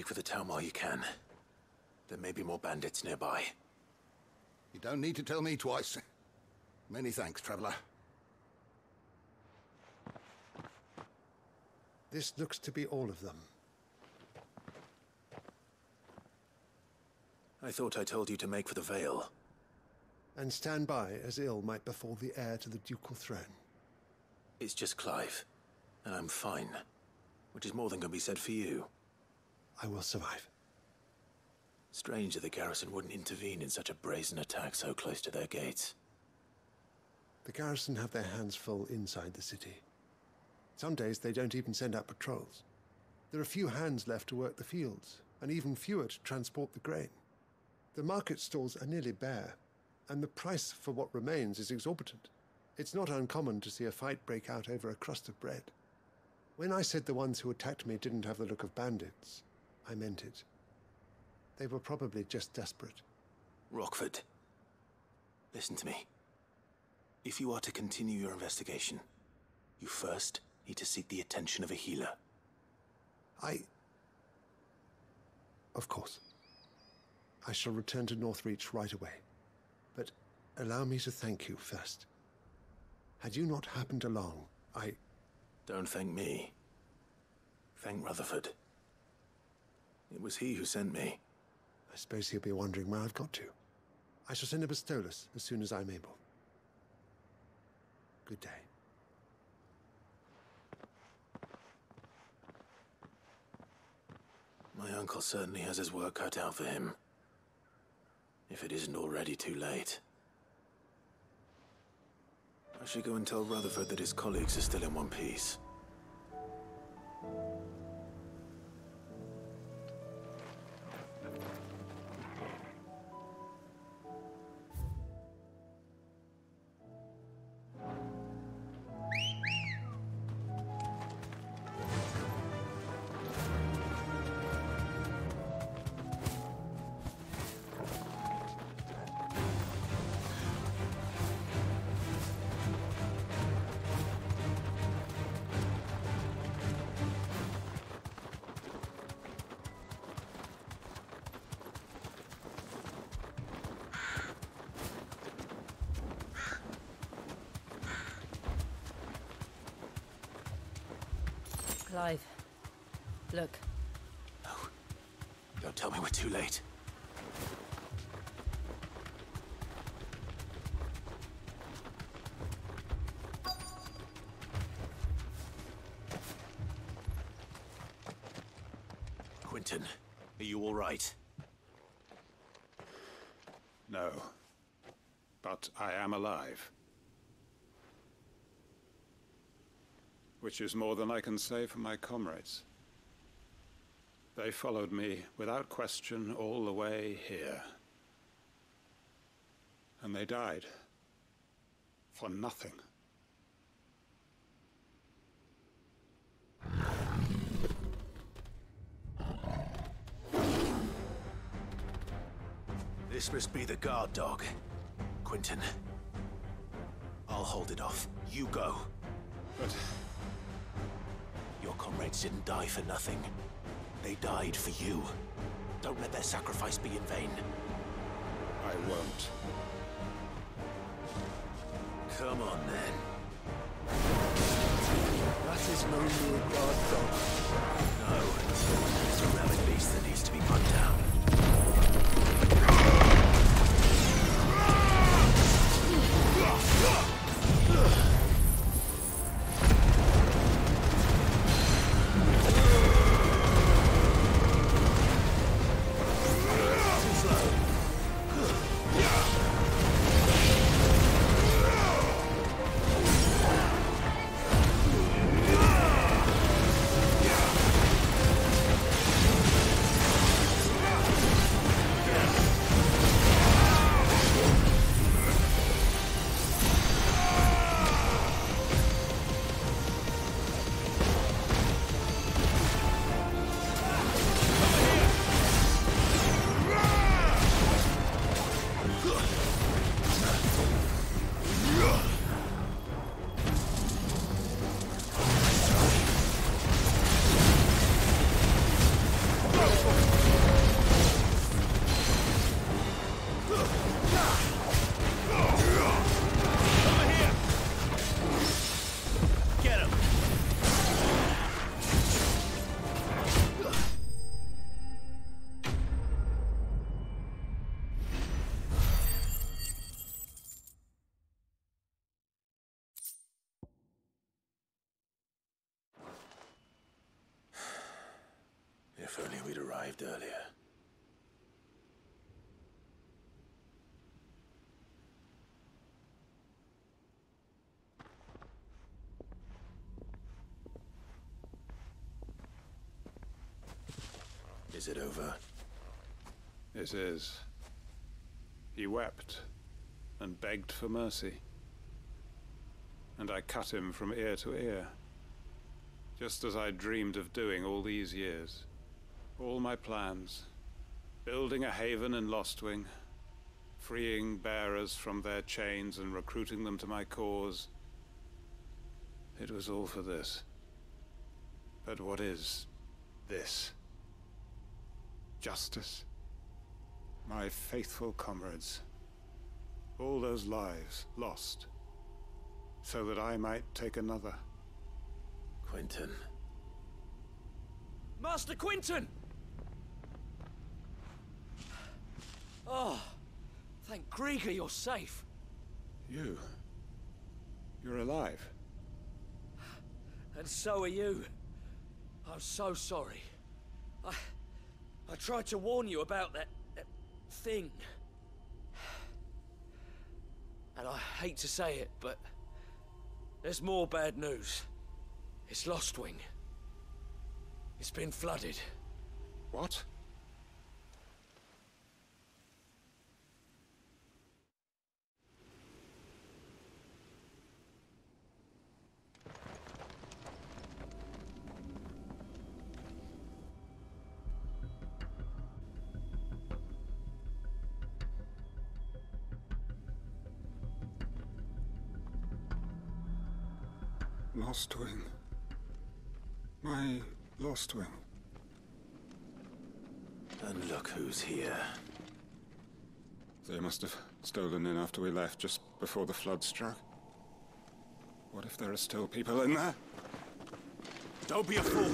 For the town while you can. There may be more bandits nearby. You don't need to tell me twice. Many thanks, traveler. This looks to be all of them. I thought I told you to make for the Vale. And stand by as ill might befall the heir to the ducal throne. It's just Clive, and I'm fine. Which is more than can be said for you. I will survive. Strange that the garrison wouldn't intervene in such a brazen attack so close to their gates. The garrison have their hands full inside the city. Some days they don't even send out patrols. There are few hands left to work the fields, and even fewer to transport the grain. The market stalls are nearly bare, and the price for what remains is exorbitant. It's not uncommon to see a fight break out over a crust of bread. When I said the ones who attacked me didn't have the look of bandits, I meant it. They were probably just desperate. Rockford, listen to me. If you are to continue your investigation, you first need to seek the attention of a healer. I. Of course. I shall return to Northreach right away. But allow me to thank you first. Had you not happened along, I. Don't thank me. Thank Rutherford. It was he who sent me. I suppose he'll be wondering where I've got to. I shall send a Bastolus as soon as I'm able. Good day. My uncle certainly has his work cut out for him. If it isn't already too late. I should go and tell Rutherford that his colleagues are still in one piece. All right? No. But I am alive. Which is more than I can say for my comrades. They followed me without question all the way here. And they died. For nothing. This must be the guard dog. Quinton. I'll hold it off. You go. But... Your comrades didn't die for nothing. They died for you. Don't let their sacrifice be in vain. I won't. Come on, then. That is no mere guard dog. No. It's a rabid beast that needs to be put down. Only we'd arrived earlier. Is it over? It is. He wept and begged for mercy. And I cut him from ear to ear. Just as I dreamed of doing all these years. All my plans. Building a haven in Lostwing. Freeing bearers from their chains and recruiting them to my cause. It was all for this. But what is this? Justice? My faithful comrades. All those lives lost. so that I might take another. Quinton. Master Quinton! Oh, thank Greagor you're safe. You. You're alive. And so are you. I'm so sorry. I... I tried to warn you about that... that thing. And I hate to say it, but... There's more bad news. It's Lostwing. It's been flooded. What? Lostwing. My Lostwing. And look who's here. They must have stolen in after we left, just before the flood struck. What if there are still people in there? Don't be a fool!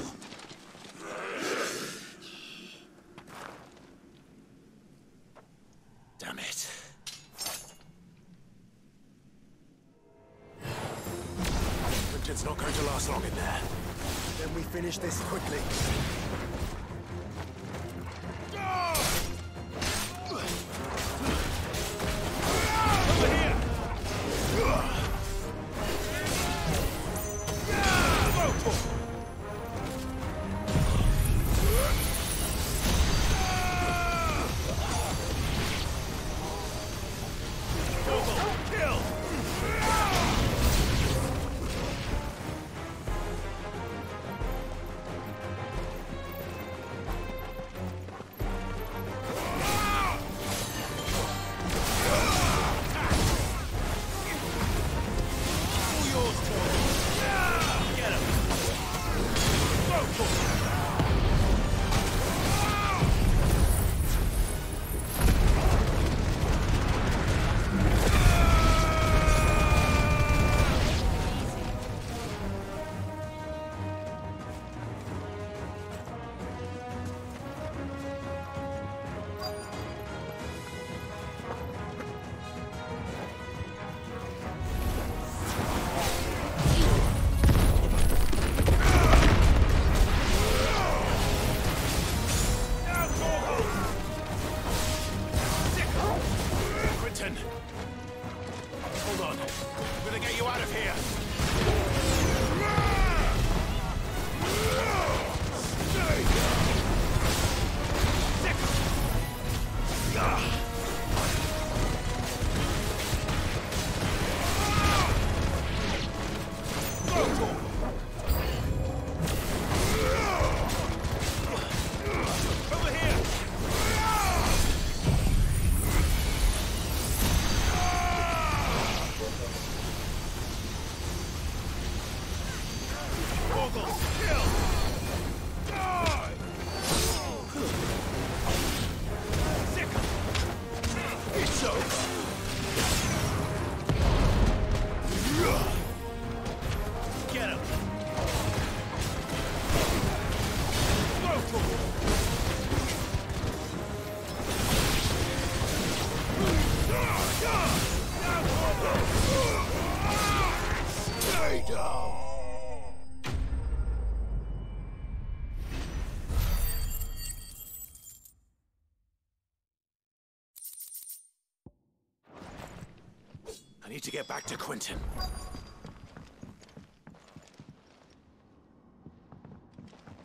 Need to get back to Quinton.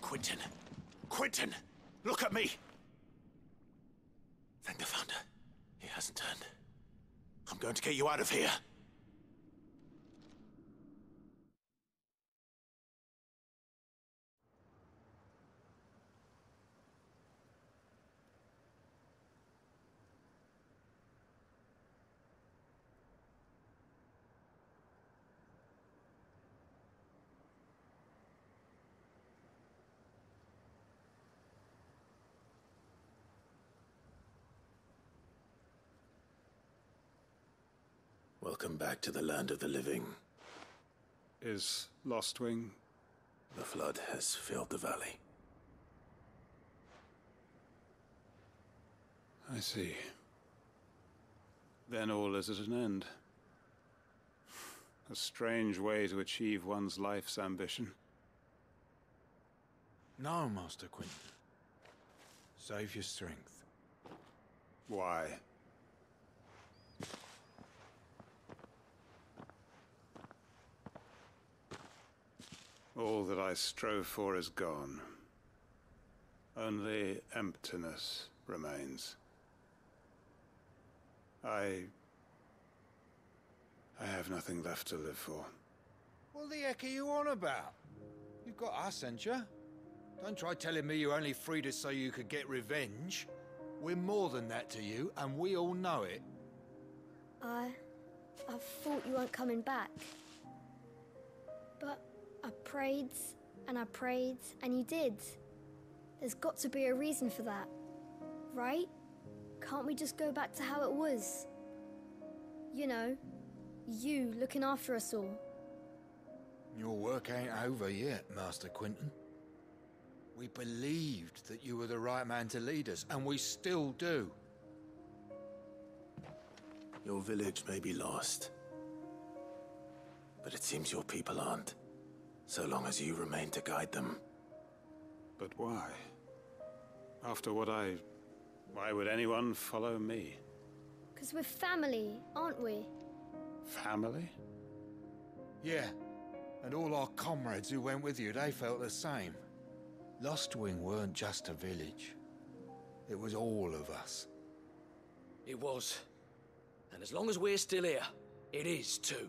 Quinton. Quinton! Look at me! Thank the Founder. He hasn't turned. I'm going to get you out of here. Welcome back to the land of the living. Is Lostwing? The flood has filled the valley. I see. Then all is at an end. A strange way to achieve one's life's ambition. No, Master Quinton. Save your strength. Why? All that I strove for is gone. Only emptiness remains. I... I have nothing left to live for. What the heck are you on about? You've got us, ain't you? Don't try telling me you only freed us so you could get revenge. We're more than that to you, and we all know it. I... I thought you weren't coming back. But I prayed, and I prayed, and you did. There's got to be a reason for that, right? Can't we just go back to how it was? You know, you looking after us all. Your work ain't over yet, Master Quinton. We believed that you were the right man to lead us, and we still do. Your village may be lost. But it seems your people aren't. So long as you remain to guide them. But why? After what I... Why would anyone follow me? Because we're family, aren't we? Family? Yeah, and all our comrades who went with you, they felt the same. Lostwing weren't just a village. It was all of us. It was. And as long as we're still here, it is too.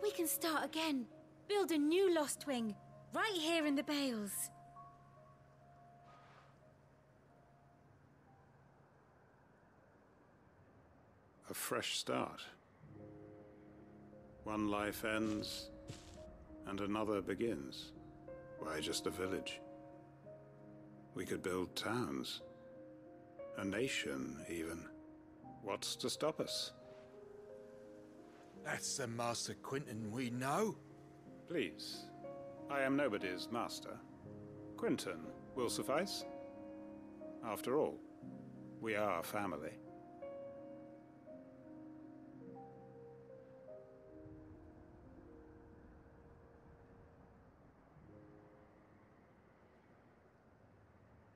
We can start again. Build a new Lost Wing, Right here in the Bales. A fresh start. One life ends, and another begins. Why, just a village. We could build towns. A nation, even. What's to stop us? That's the Master Quinton we know. Please. I am nobody's master. Quinton will suffice. After all, we are family.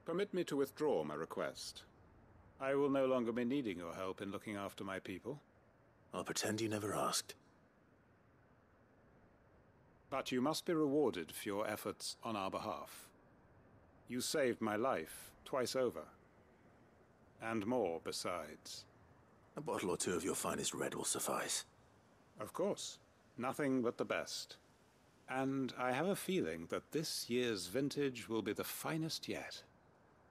Permit me to withdraw my request. I will no longer be needing your help in looking after my people. I'll pretend you never asked. But you must be rewarded for your efforts on our behalf. You saved my life twice over. And more besides. A bottle or two of your finest red will suffice. Of course. Nothing but the best. And I have a feeling that this year's vintage will be the finest yet.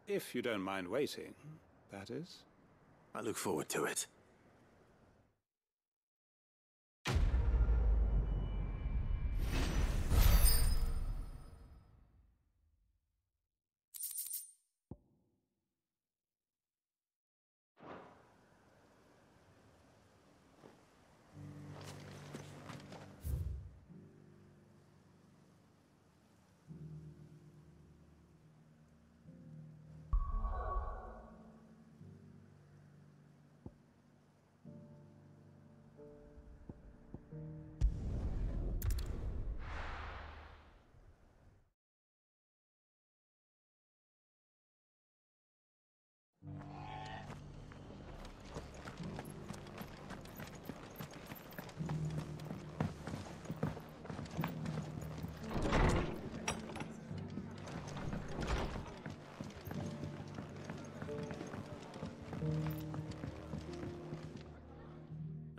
If you don't mind waiting, that is. I look forward to it.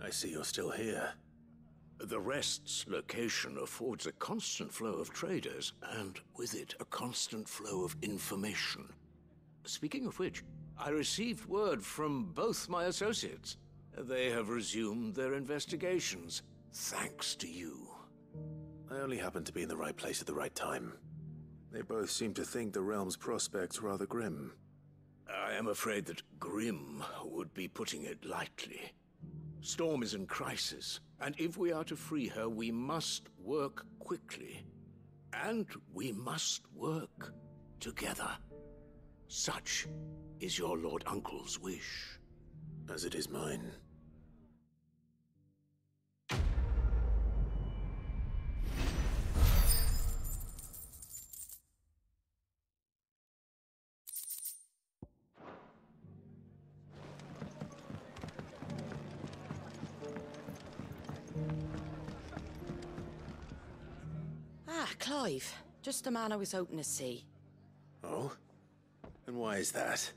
I see you're still here. The Rest's location affords a constant flow of traders, and with it, a constant flow of information. Speaking of which, I received word from both my associates. They have resumed their investigations, thanks to you. I only happened to be in the right place at the right time. They both seem to think the realm's prospects rather grim. I am afraid that grim would be putting it lightly. Storm is in crisis, and if we are to free her, we must work quickly. And we must work together. Such is your Lord Uncle's wish. As it is mine. The man I was hoping to see. Oh? And why is that?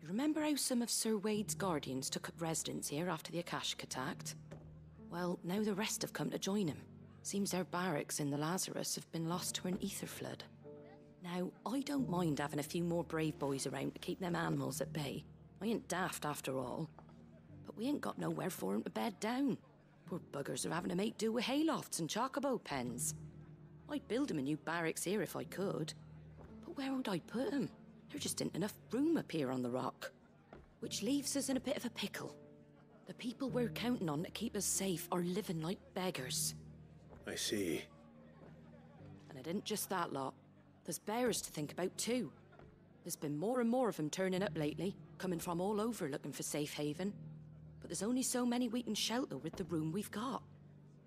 You remember how some of Sir Wade's guardians took up residence here after the Akashic attacked? Well, now the rest have come to join him. Seems their barracks in the Lazarus have been lost to an ether flood. Now, I don't mind having a few more brave boys around to keep them animals at bay. I ain't daft after all. But we ain't got nowhere for 'em to bed down. Poor buggers are having to make do with haylofts and chocobo pens. I'd build 'em a new barracks here if I could. But where would I put 'em? There just ain't enough room up here on the rock. Which leaves us in a bit of a pickle. The people we're counting on to keep us safe are living like beggars. I see. And it ain't just that lot. There's bears to think about too. There's been more and more of 'em turning up lately, coming from all over looking for safe haven. But there's only so many we can shelter with the room we've got.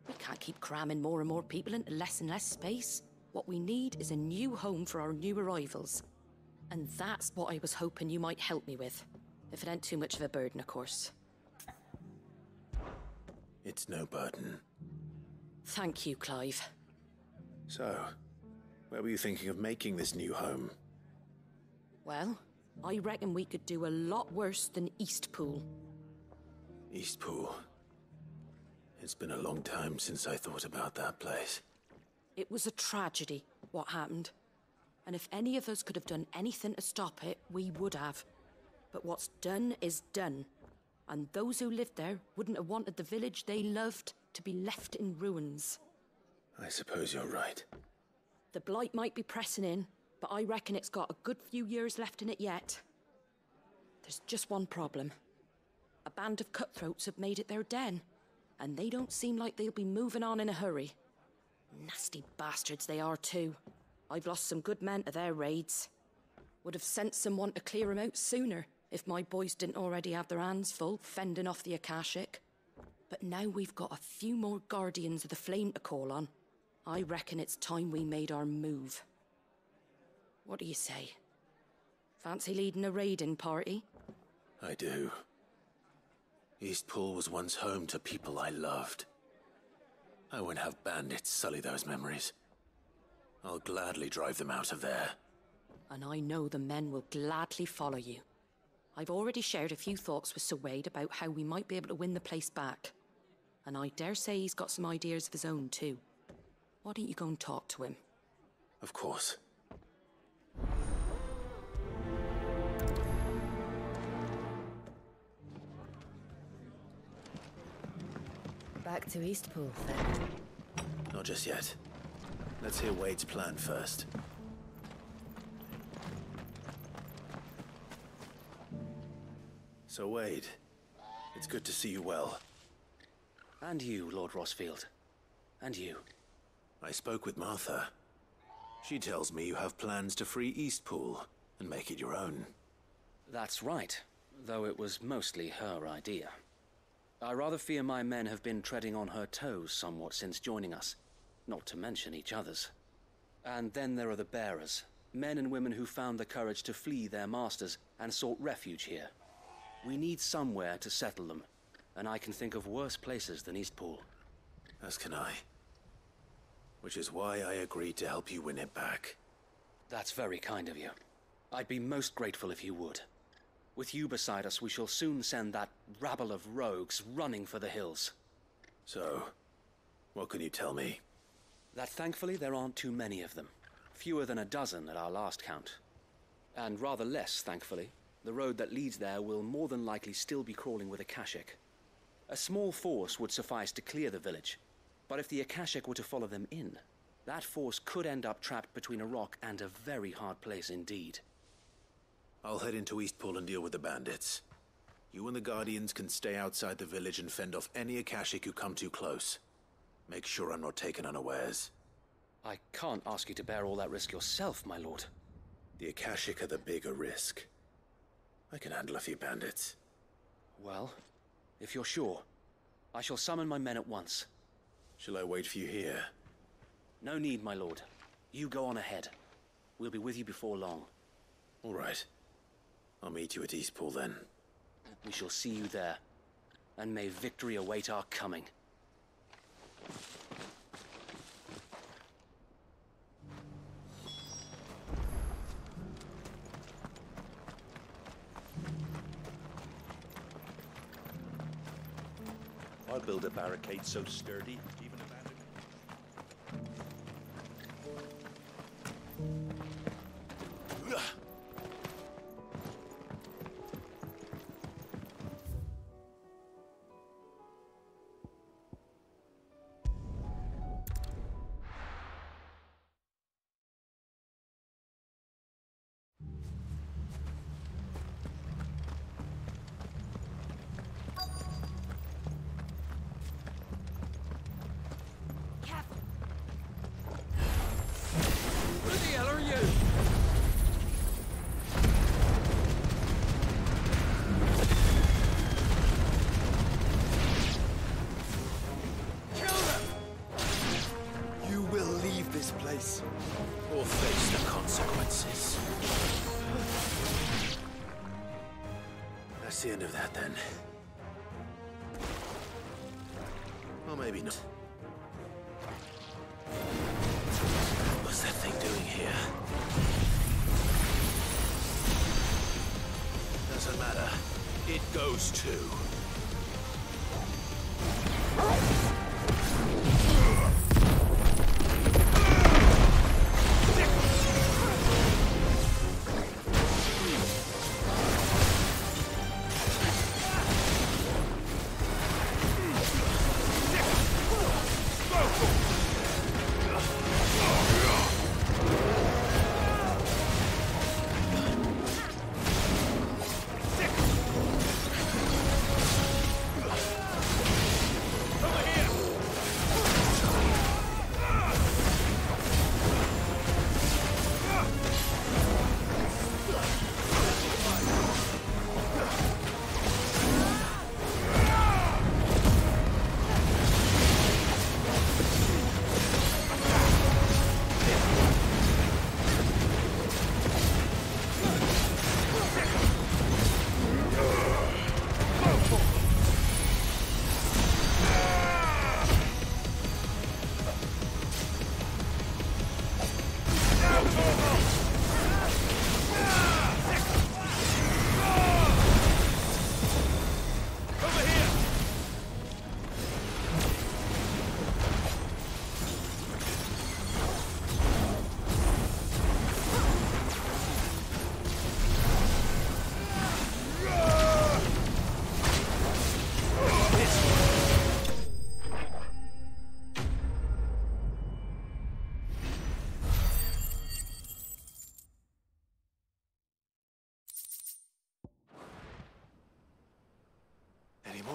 We can't keep cramming more and more people into less and less space. What we need is a new home for our new arrivals. And that's what I was hoping you might help me with. If it ain't too much of a burden, of course. It's no burden. Thank you, Clive. So, where were you thinking of making this new home? Well, I reckon we could do a lot worse than Eastpool. Eastpool. It's been a long time since I thought about that place. It was a tragedy, what happened. And if any of us could have done anything to stop it, we would have. But what's done is done. And those who lived there wouldn't have wanted the village they loved to be left in ruins. I suppose you're right. The blight might be pressing in, but I reckon it's got a good few years left in it yet. There's just one problem. A band of cutthroats have made it their den, and they don't seem like they'll be moving on in a hurry. Nasty bastards they are, too. I've lost some good men to their raids. Would have sent someone to clear 'em out sooner if my boys didn't already have their hands full fending off the Akashic. But now we've got a few more guardians of the flame to call on. I reckon it's time we made our move. What do you say? Fancy leading a raiding party? I do. Eastpool was once home to people I loved. I won't have bandits sully those memories. I'll gladly drive them out of there. And I know the men will gladly follow you. I've already shared a few thoughts with Sir Wade about how we might be able to win the place back. And I dare say he's got some ideas of his own, too. Why don't you go and talk to him? Of course. Back to Eastpool, then. Not just yet. Let's hear Wade's plan first. So, Wade, it's good to see you well. And you, Lord Rosfield. And you. I spoke with Martha. She tells me you have plans to free Eastpool and make it your own. That's right, though it was mostly her idea. I rather fear my men have been treading on her toes somewhat since joining us, not to mention each other's. And then there are the bearers, men and women who found the courage to flee their masters and sought refuge here. We need somewhere to settle them, and I can think of worse places than Eastpool. As can I. Which is why I agreed to help you win it back. That's very kind of you. I'd be most grateful if you would. With you beside us, we shall soon send that rabble of rogues running for the hills. So, what can you tell me? That thankfully there aren't too many of them. Fewer than a dozen at our last count. And rather less, thankfully. The road that leads there will more than likely still be crawling with Akashic. A small force would suffice to clear the village, but if the Akashic were to follow them in, that force could end up trapped between a rock and a very hard place indeed. I'll head into Eastpool and deal with the bandits. You and the Guardians can stay outside the village and fend off any Akashic who come too close. Make sure I'm not taken unawares. I can't ask you to bear all that risk yourself, my lord. The Akashic are the bigger risk. I can handle a few bandits. Well, if you're sure, I shall summon my men at once. Shall I wait for you here? No need, my lord. You go on ahead. We'll be with you before long. All right. I'll meet you at Eastpool then. We shall see you there. And may victory await our coming. I'll build a barricade so sturdy, even abandoned.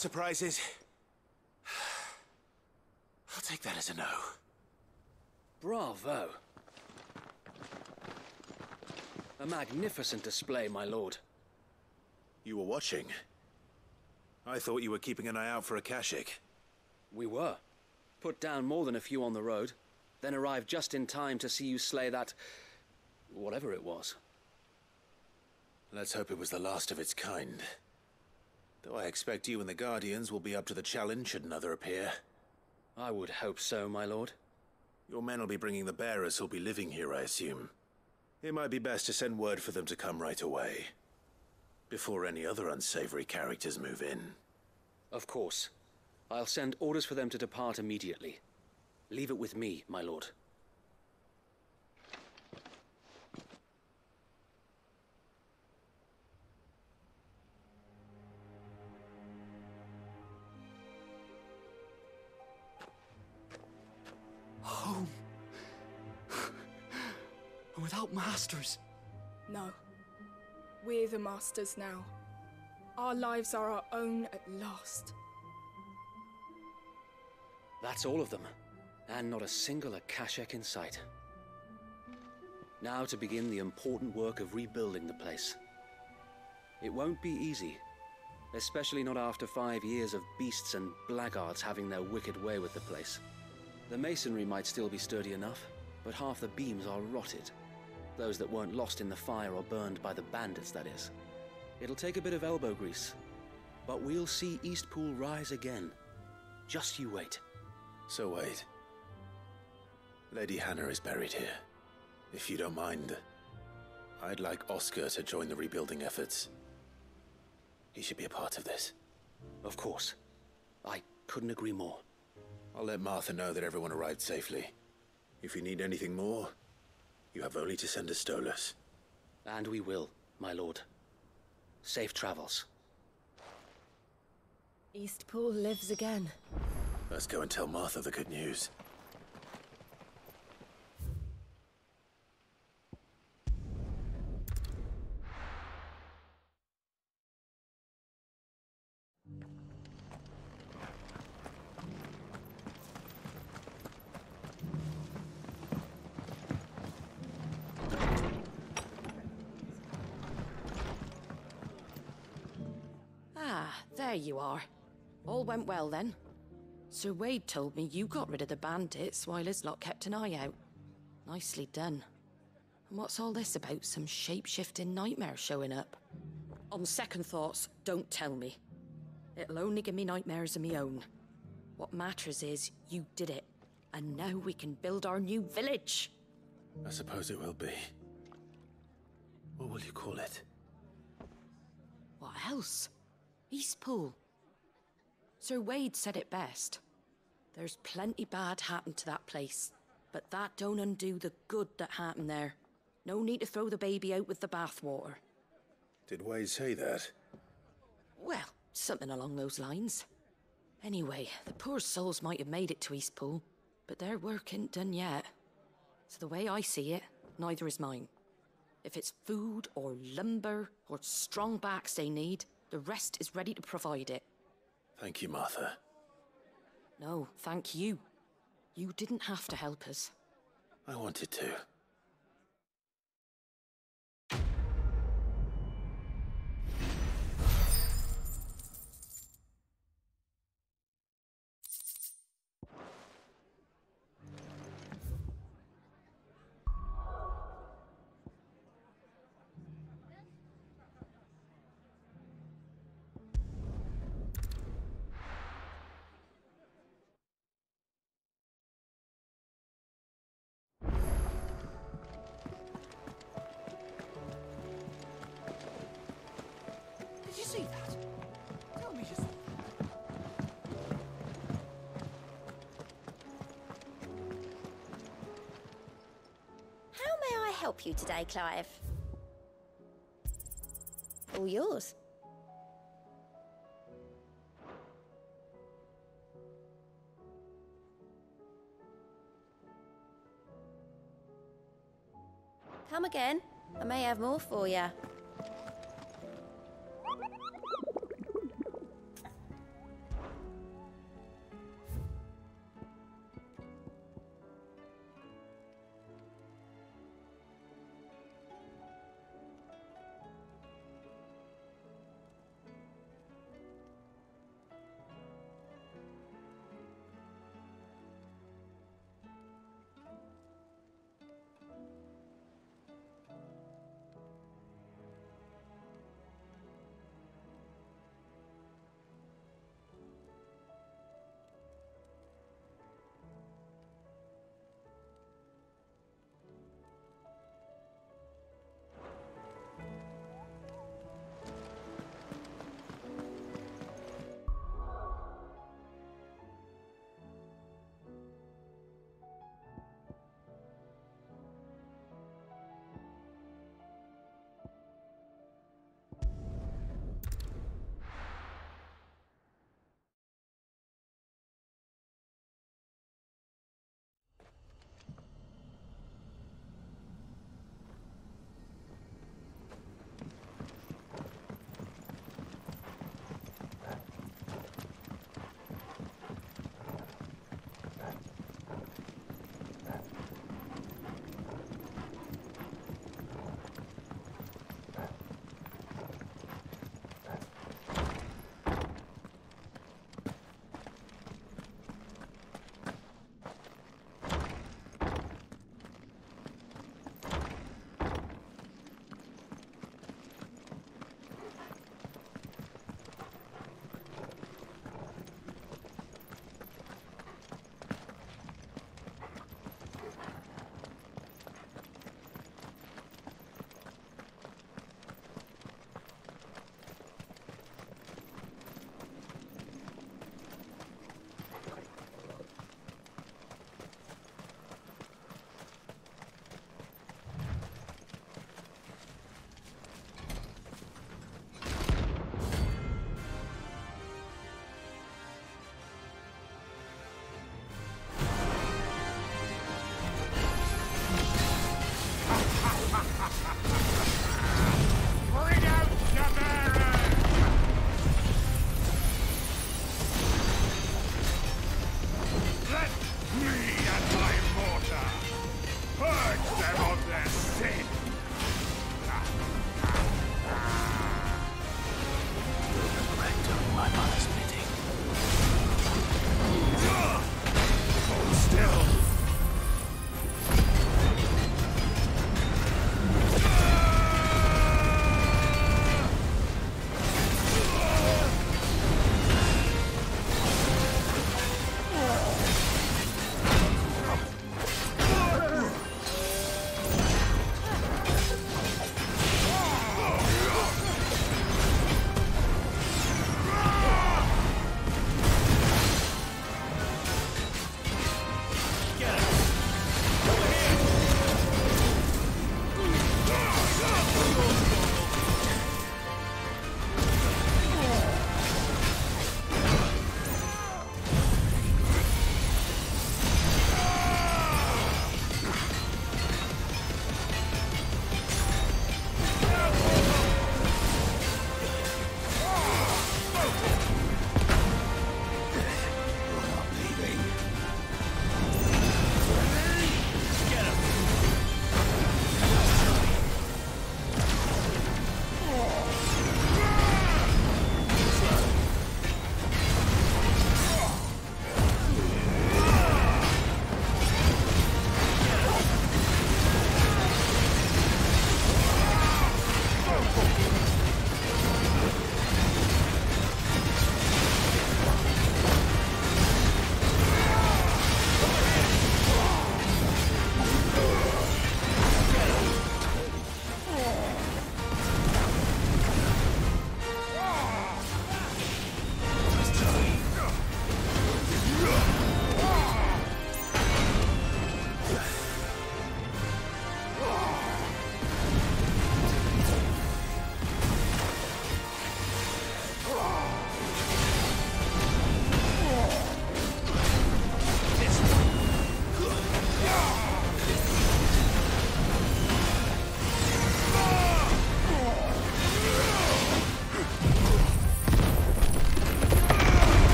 Surprises? I'll take that as a no. Bravo. A magnificent display, my lord. You were watching. I thought you were keeping an eye out for Akashic. We were. Put down more than a few on the road, then arrived just in time to see you slay that. whatever it was. Let's hope it was the last of its kind. Though I expect you and the Guardians will be up to the challenge should another appear. I would hope so, my lord. Your men will be bringing the bearers who'll be living here, I assume. It might be best to send word for them to come right away. Before any other unsavory characters move in. Of course. I'll send orders for them to depart immediately. Leave it with me, my lord. Home. Without masters. No. We're the masters now. Our lives are our own at last. That's all of them, and not a single Akashic in sight. Now to begin the important work of rebuilding the place. It won't be easy, especially not after five years of beasts and blackguards having their wicked way with the place. The masonry might still be sturdy enough, but half the beams are rotted. Those that weren't lost in the fire or burned by the bandits, that is. It'll take a bit of elbow grease, but we'll see Eastpool rise again. Just you wait. So wait. Lady Hannah is buried here. If you don't mind, I'd like Oscar to join the rebuilding efforts. He should be a part of this. Of course. I couldn't agree more. I'll let Martha know that everyone arrived safely. If you need anything more, you have only to send a Stolas. And we will, my lord. Safe travels. Eastpool lives again. Let's go and tell Martha the good news. There you are. All went well then. Sir Wade told me you got rid of the bandits while his lot kept an eye out. Nicely done. And what's all this about some shape-shifting nightmare showing up? On second thoughts, don't tell me. It'll only give me nightmares of my own. What matters is you did it, and now we can build our new village. I suppose it will be. What will you call it? What else? Eastpool. Sir Wade said it best. There's plenty bad happened to that place, but that don't undo the good that happened there. No need to throw the baby out with the bathwater. Did Wade say that? Well, something along those lines. Anyway, the poor souls might have made it to Eastpool, but their work ain't done yet. So the way I see it, neither is mine. If it's food or lumber or strong backs they need, the rest is ready to provide it. Thank you, Martha. No, thank you. You didn't have to help us. I wanted to. Today, Clive? All yours. Come again. I may have more for you.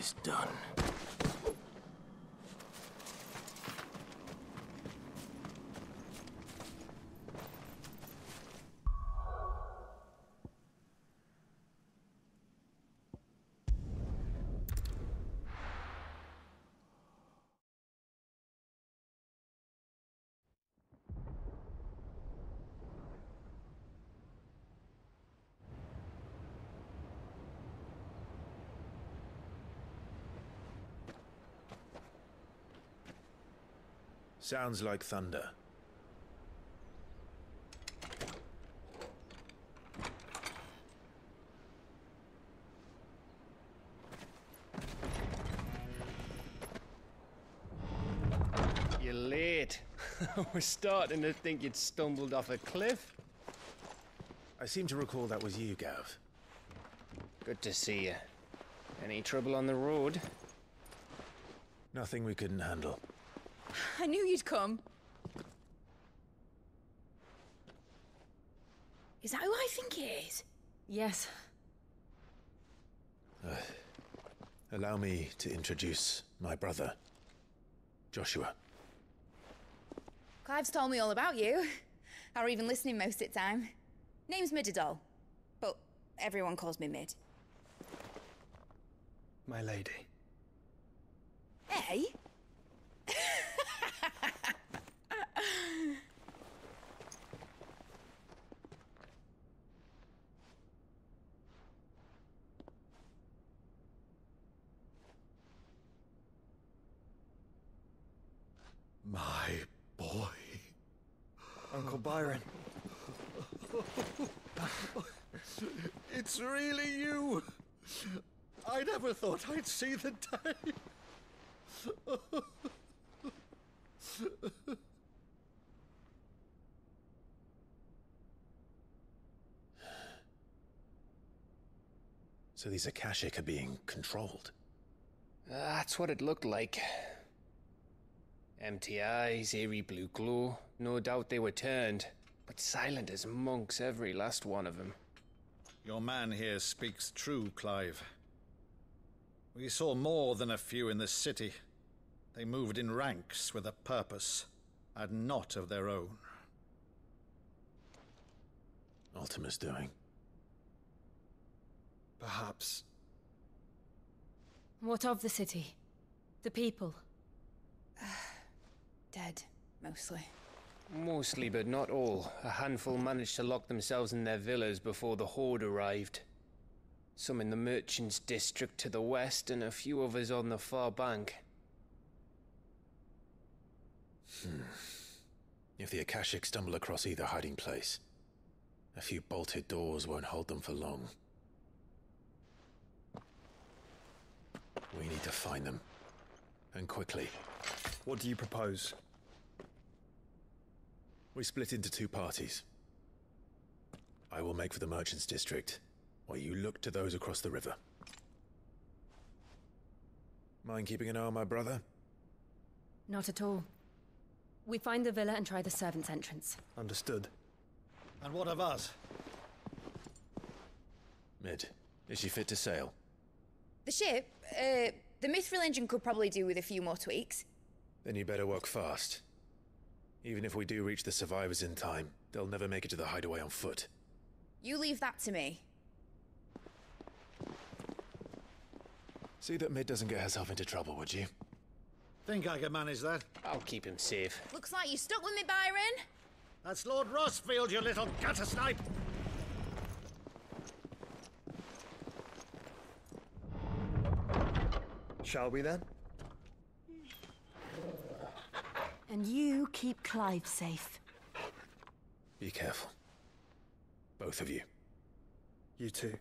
Is done. Sounds like thunder. You're late. We're starting to think you'd stumbled off a cliff. I seem to recall that was you, Gav. Good to see you. Any trouble on the road? Nothing we couldn't handle. I knew you'd come. Is that who I think it is? Yes. Uh, allow me to introduce my brother, Joshua. Clive's told me all about you. Or even listening most of the time. Name's Midadol. But everyone calls me Mid. My lady. Hey? My boy. Uncle Byron. It's really you. I never thought I'd see the day. So these Akashic are being controlled. That's what it looked like. Empty eyes, eerie blue glow. No doubt they were turned, but silent as monks, every last one of them. Your man here speaks true, Clive. We saw more than a few in this city. They moved in ranks with a purpose, and not of their own. Ultima's doing. Perhaps. What of the city? The people? Dead, mostly. Mostly, but not all. A handful managed to lock themselves in their villas before the Horde arrived. Some in the Merchants District to the west, and a few others on the far bank. Hmm. If the Akashic stumble across either hiding place, a few bolted doors won't hold them for long. We need to find them. And quickly. What do you propose? We split into two parties. I will make for the Merchants District, while you look to those across the river. Mind keeping an eye on my brother? Not at all. We find the villa and try the servants' entrance. Understood. And what of us? Mid, is she fit to sail? The ship, uh, the Mithril engine could probably do with a few more tweaks. Then you better work fast. Even if we do reach the survivors in time, they'll never make it to the hideaway on foot. You leave that to me. See that Mid doesn't get herself into trouble, would you? Think I can manage that? I'll keep him safe. Looks like you stuck with me, Byron. That's Lord Rosfield, you little gutter snipe! Shall we then? And you keep Clive safe. Be careful. Both of you. You too.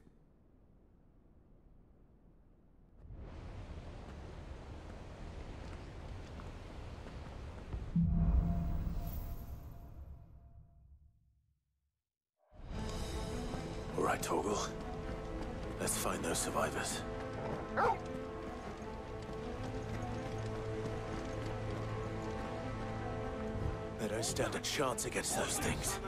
All right, Torgal. Let's find those survivors. They don't stand a chance against those things.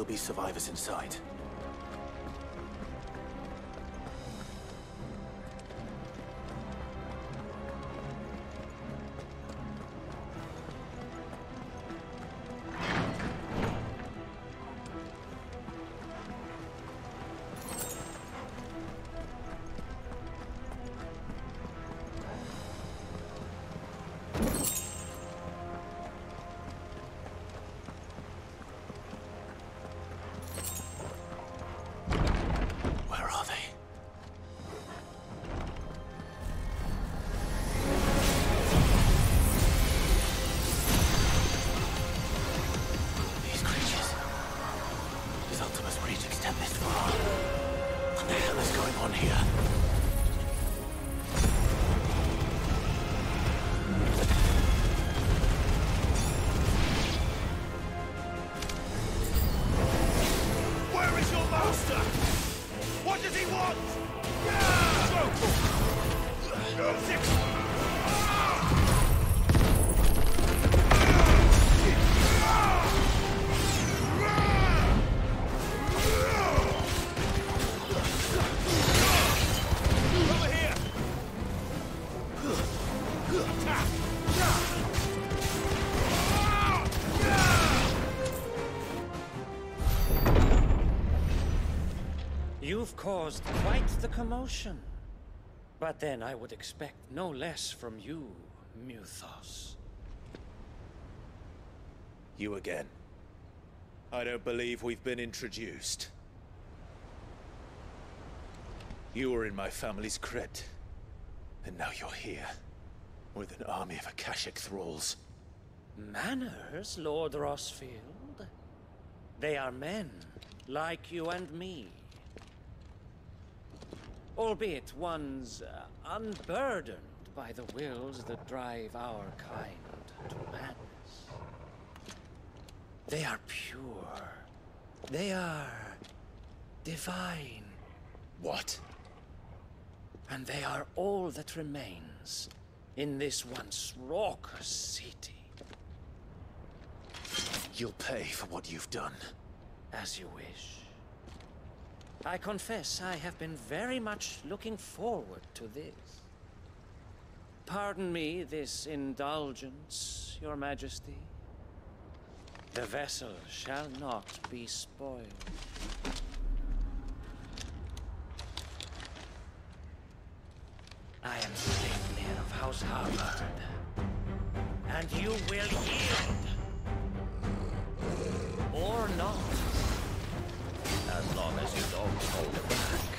Still be survivors inside. Caused quite the commotion. But then I would expect no less from you, Mythos. You again. I don't believe we've been introduced. You were in my family's crypt. And now you're here. With an army of Akashic thralls. Manners, Lord Rosfield? They are men, like you and me. Albeit ones uh, unburdened by the wills that drive our kind to madness. They are pure. They are divine. What? And they are all that remains in this once raucous city. You'll pay for what you've done. As you wish. I confess I have been very much looking forward to this. Pardon me this indulgence, Your Majesty. The vessel shall not be spoiled. I am Sleipnir of House Harvard. And you will yield. Or not. As long as you don't hold it back.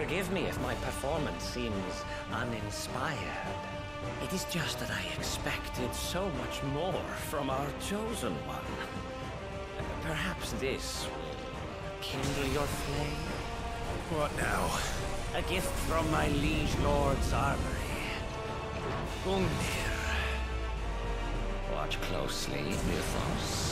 Forgive me if my performance seems uninspired. It is just that I expected so much more from our chosen one. Perhaps this will kindle your flame? What now? A gift from my liege lord's armory. Gungnir. Watch closely, Mythos.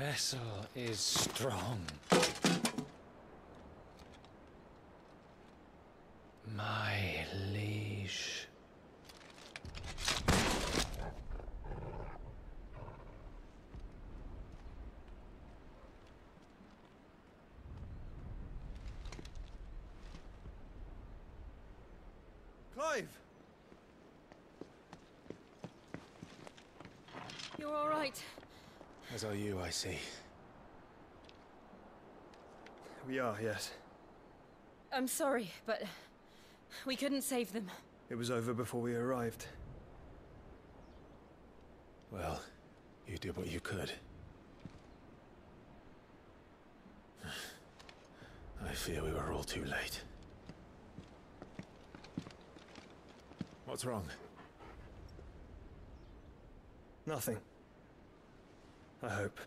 Vessel is strong. My liege. Clive! You're all right. As are see. We are, yes. I'm sorry, but we couldn't save them. It was over before we arrived. Well, you did what you could. I fear we were all too late. What's wrong? Nothing. I hope.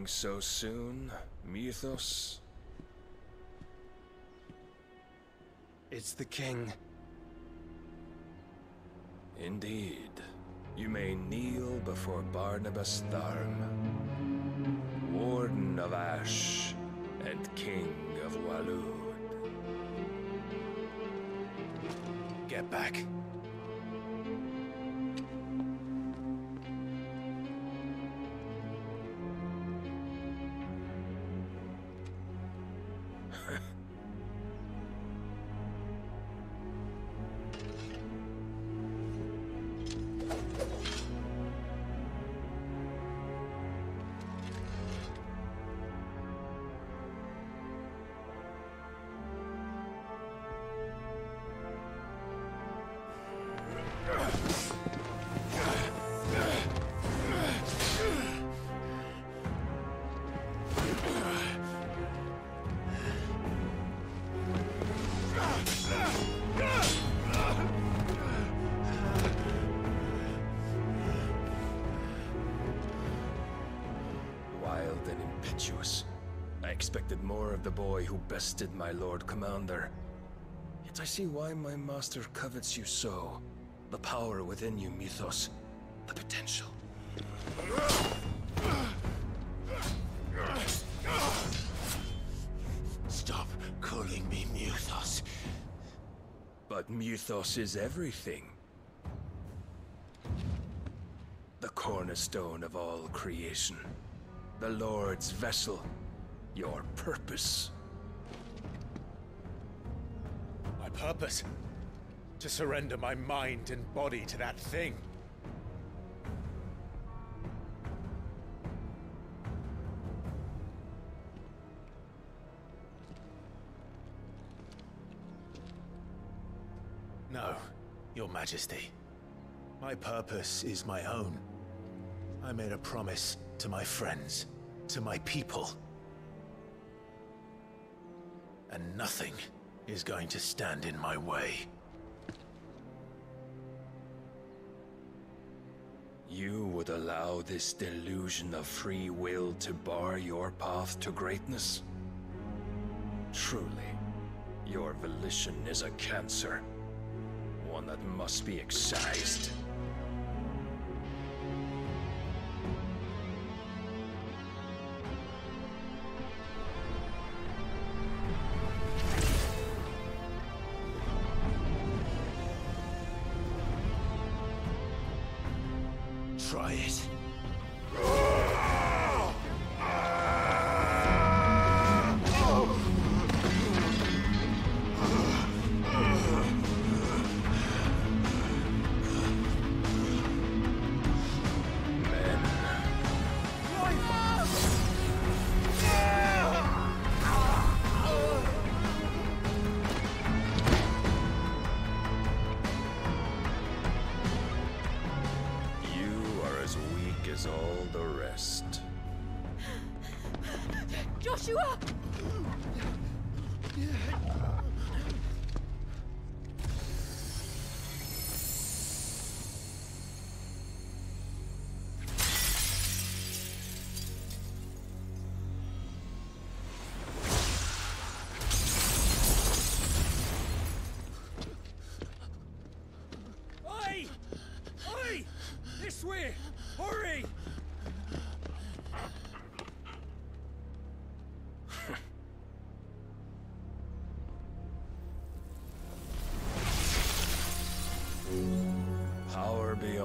Leaving so soon, Mythos? It's the king. Indeed. You may kneel before Barnabas Tharmr, Warden of Ash and King of Waloed. Get back. Of the boy who bested my Lord Commander. Yet I see why my master covets you so. The power within you, Mythos. The potential. Stop calling me Mythos. But Mythos is everything. The cornerstone of all creation. The Lord's vessel. Your purpose. My purpose? To surrender my mind and body to that thing. No, Your Majesty. My purpose is my own. I made a promise to my friends, to my people. And nothing is going to stand in my way. You would allow this delusion of free will to bar your path to greatness? Truly, your volition is a cancer. One that must be excised.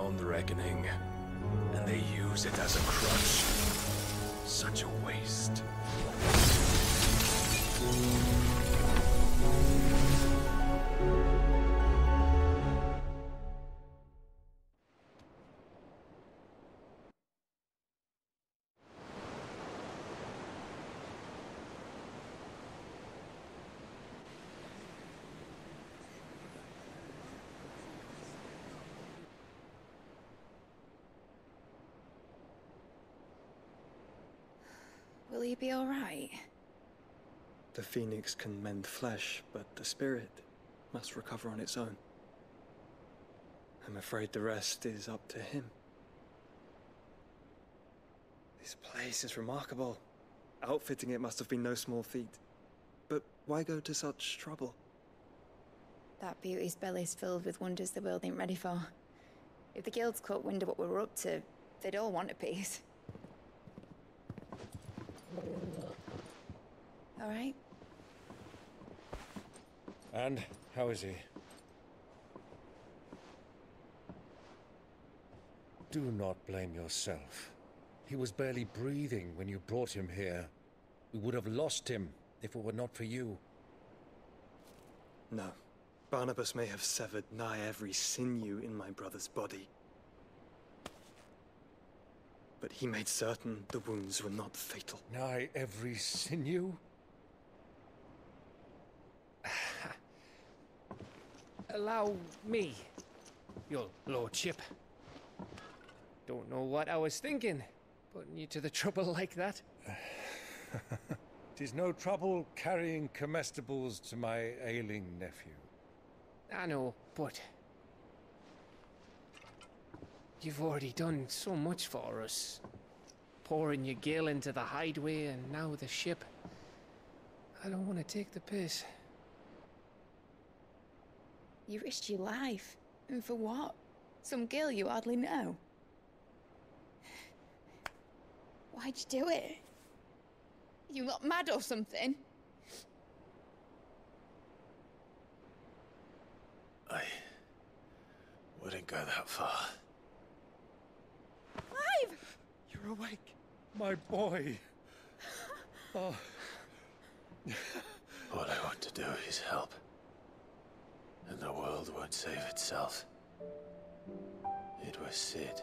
Beyond reckoning. And they use it as a crutch. Such a waste. Will he be alright? The phoenix can mend flesh, but the spirit must recover on its own. I'm afraid the rest is up to him. This place is remarkable. Outfitting it must have been no small feat. But why go to such trouble? That beauty's belly's filled with wonders the world ain't ready for. If the guilds caught wind of what we were up to, they'd all want a piece. All right? And how is he? Do not blame yourself. He was barely breathing when you brought him here. We would have lost him if it were not for you. No. Barnabas may have severed nigh every sinew in my brother's body. But he made certain the wounds were not fatal. Nigh every sinew? Allow me, your lordship. Don't know what I was thinking, putting you to the trouble like that. Tis no trouble carrying comestibles to my ailing nephew. I know, but you've already done so much for us. Pouring your gale into the hideaway and now the ship. I don't want to take the piss. You risked your life. And for what? Some girl you hardly know. Why'd you do it? You not mad or something? I wouldn't go that far. Clive! You're awake. My boy. Oh. All I want to do is help. And the world won't save itself. It was Cid.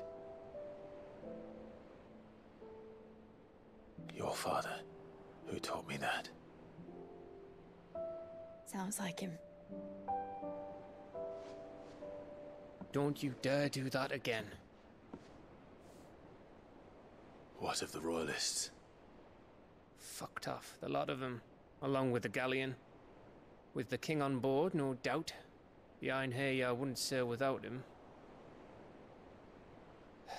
Your father, who taught me that. Sounds like him. Don't you dare do that again. What of the Royalists? Fucked off, the lot of them, along with the galleon. With the king on board, no doubt. The Iron Hair wouldn't sail without him.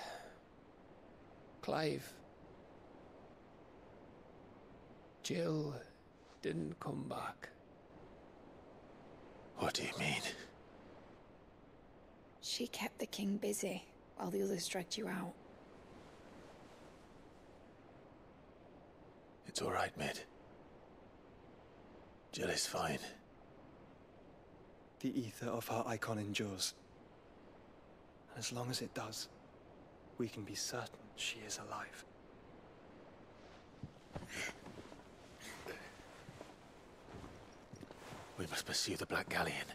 Clive. Jill didn't come back. What do you mean? She kept the king busy while the others dragged you out. It's all right, Mid. Jill is fine. The ether of her icon endures. And as long as it does, we can be certain she is alive. We must pursue the Black Galleon.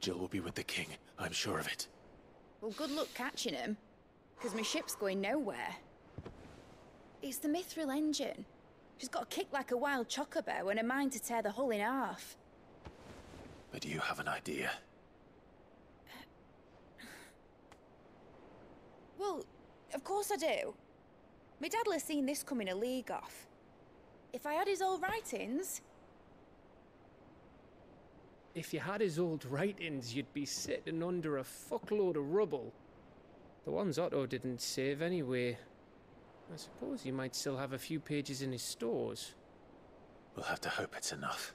Jill will be with the king, I'm sure of it. Well, good luck catching him, because my ship's going nowhere. It's the Mithril engine. She's got a kick like a wild chocobo and a mind to tear the hull in half. But do you have an idea? Well, of course I do. My dad'll have seen this coming a league off. If I had his old writings, If you had his old writings, you'd be sitting under a fuckload of rubble. The ones Otto didn't save anyway. I suppose he might still have a few pages in his stores. We'll have to hope it's enough.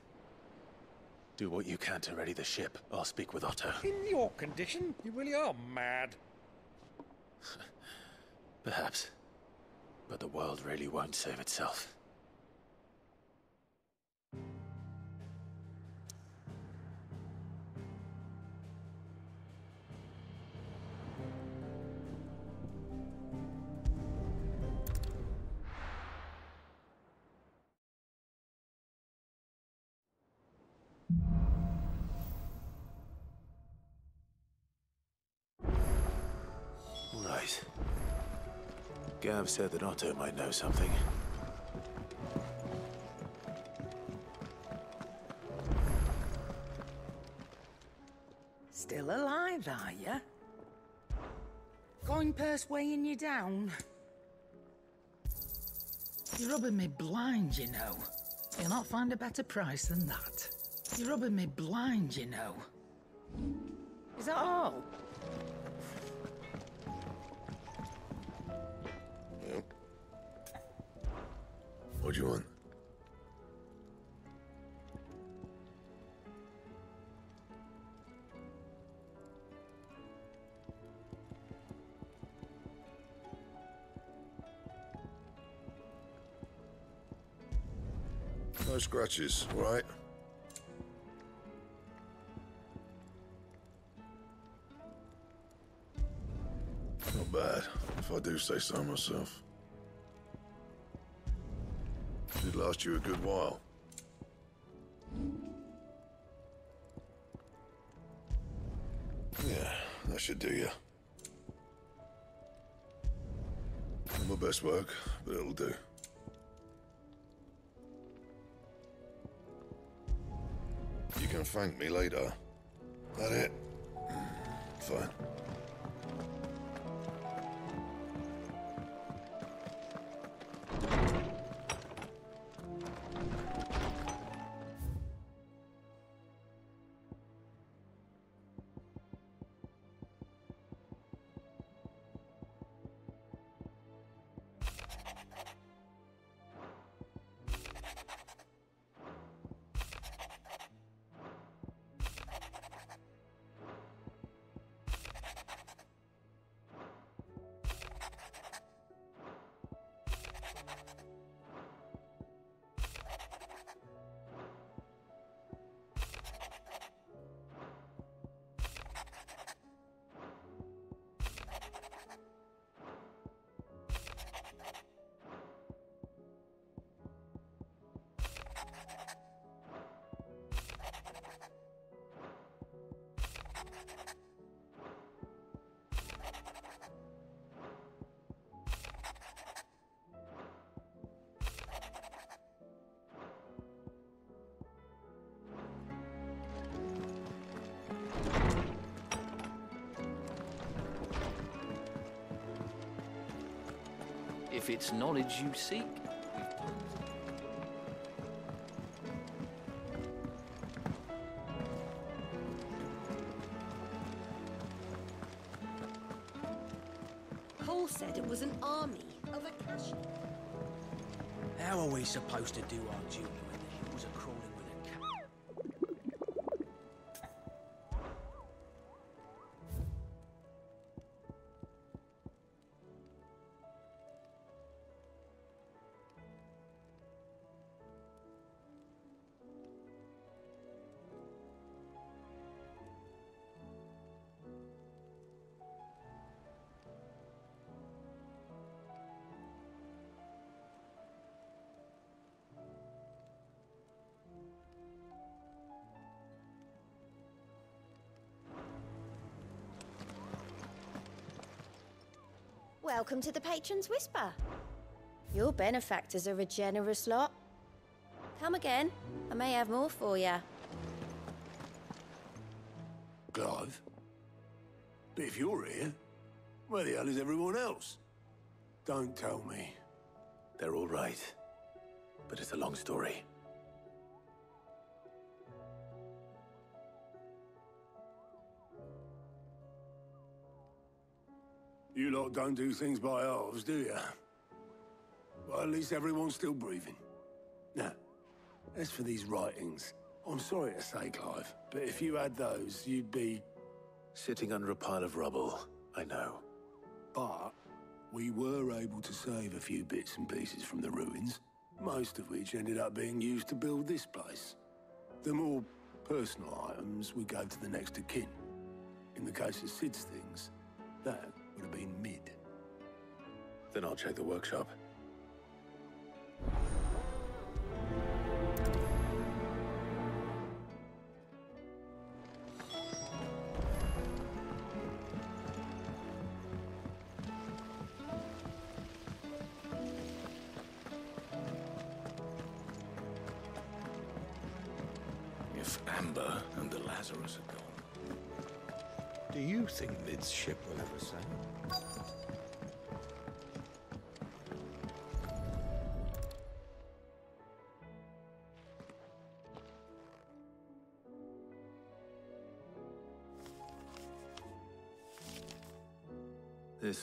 Do what you can to ready the ship. I'll speak with Otto. In your condition, you really are mad. Perhaps. But the world really won't save itself. Gav said that Otto might know something. Still alive, are you? Coin purse weighing you down? You're rubbing me blind, you know. You'll not find a better price than that. You're rubbing me blind, you know. Is that all? What you want? No scratches, right? Not bad, if I do say so myself. Last you a good while. Yeah, that should do you. Not my best work, but it'll do. You can thank me later. That it? Mm, fine. It's knowledge you seek, Paul said it was an army of Akashic. how are we supposed to do our duty when Welcome to the Patron's Whisper. Your benefactors are a generous lot. Come again. I may have more for you. Clive? But if you're here, where the hell is everyone else? Don't tell me. They're all right. But it's a long story. Don't do things by halves, do you? Well, at least everyone's still breathing. Now, as for these writings, I'm sorry to say, Clive, but if you had those, you'd be... Sitting under a pile of rubble, I know. But we were able to save a few bits and pieces from the ruins, most of which ended up being used to build this place. The more personal items we gave to the next of kin. In the case of Cid's things, that would have been mid. Then I'll check the workshop.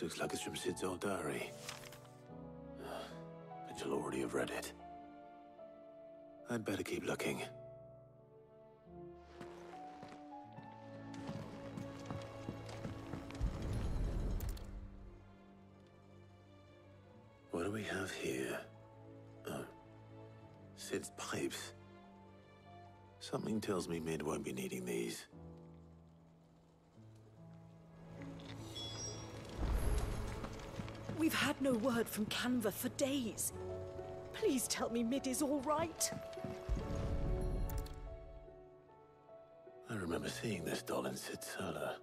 Looks like it's from Cid's old diary. Uh, but you'll already have read it. I'd better keep looking. What do we have here? Uh, oh. Cid's pipes. Something tells me Mid won't be needing no word from Kanver for days. Please tell me Mid is all right. I remember seeing this doll in cellar.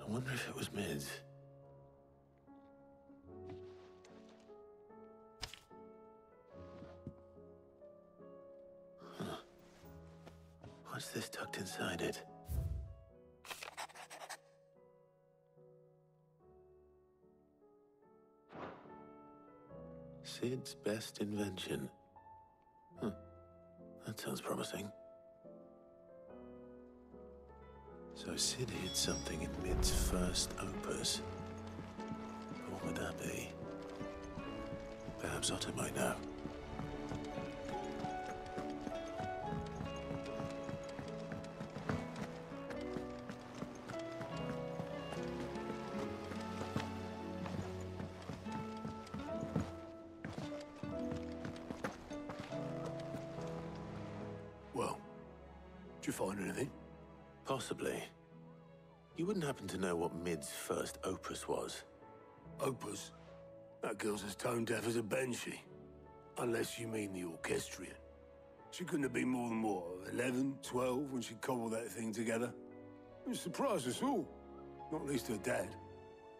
I wonder if it was Mid's. Huh. What's this tucked inside it? Cid's best invention. Huh. That sounds promising. So Cid hid something in Mid's first opus. What would that be? Perhaps Otto might know. Happen to know what Mid's first opus was? Opus? That girl's as tone deaf as a banshee. Unless you mean the orchestrion. She couldn't have been more than, what, 11, 12 when she cobbled that thing together? It surprised us all. Not least her dad.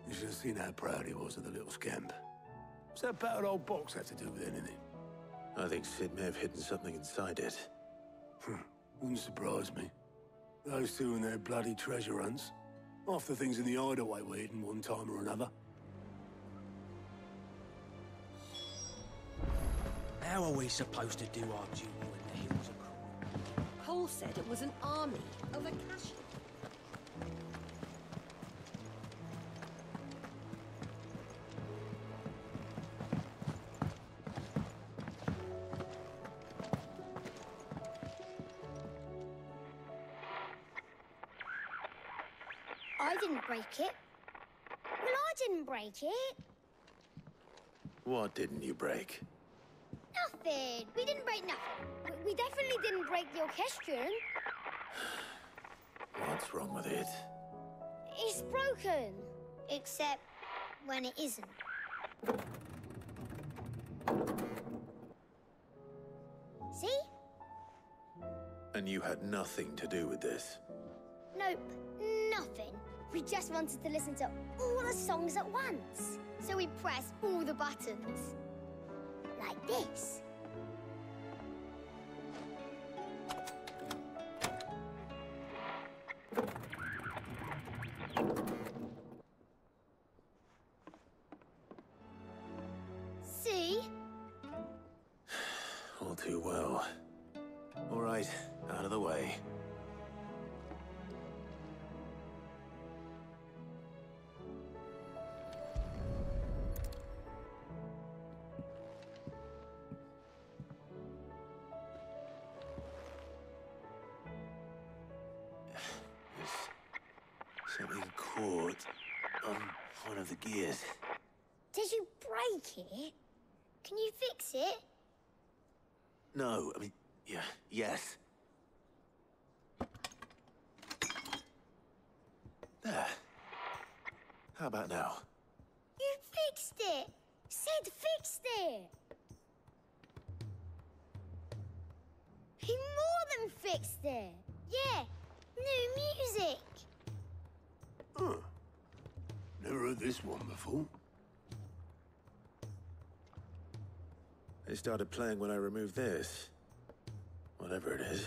You should have seen how proud he was of the little scamp. What's that battered old box have to do with anything? I think Cid may have hidden something inside it. Hmm. Wouldn't surprise me. Those two and their bloody treasure hunts. Half the things in the hideaway were hidden one time or another. How are we supposed to do our duty when the hills are cruel? Cole said it was an army of Akashic. Break it. Well, I didn't break it. What didn't you break? Nothing. We didn't break nothing. We, definitely didn't break the orchestrion. What's wrong with it? It's broken. Except when it isn't. See? And you had nothing to do with this. Nope. We just wanted to listen to all the songs at once. So we pressed all the buttons. Like this. One of the gears. Did you break it? Can you fix it? No, I mean, yeah, yes. There. How about now? You fixed it! Cid fixed it! He more than fixed it! This one before. They started playing when I removed this. Whatever it is.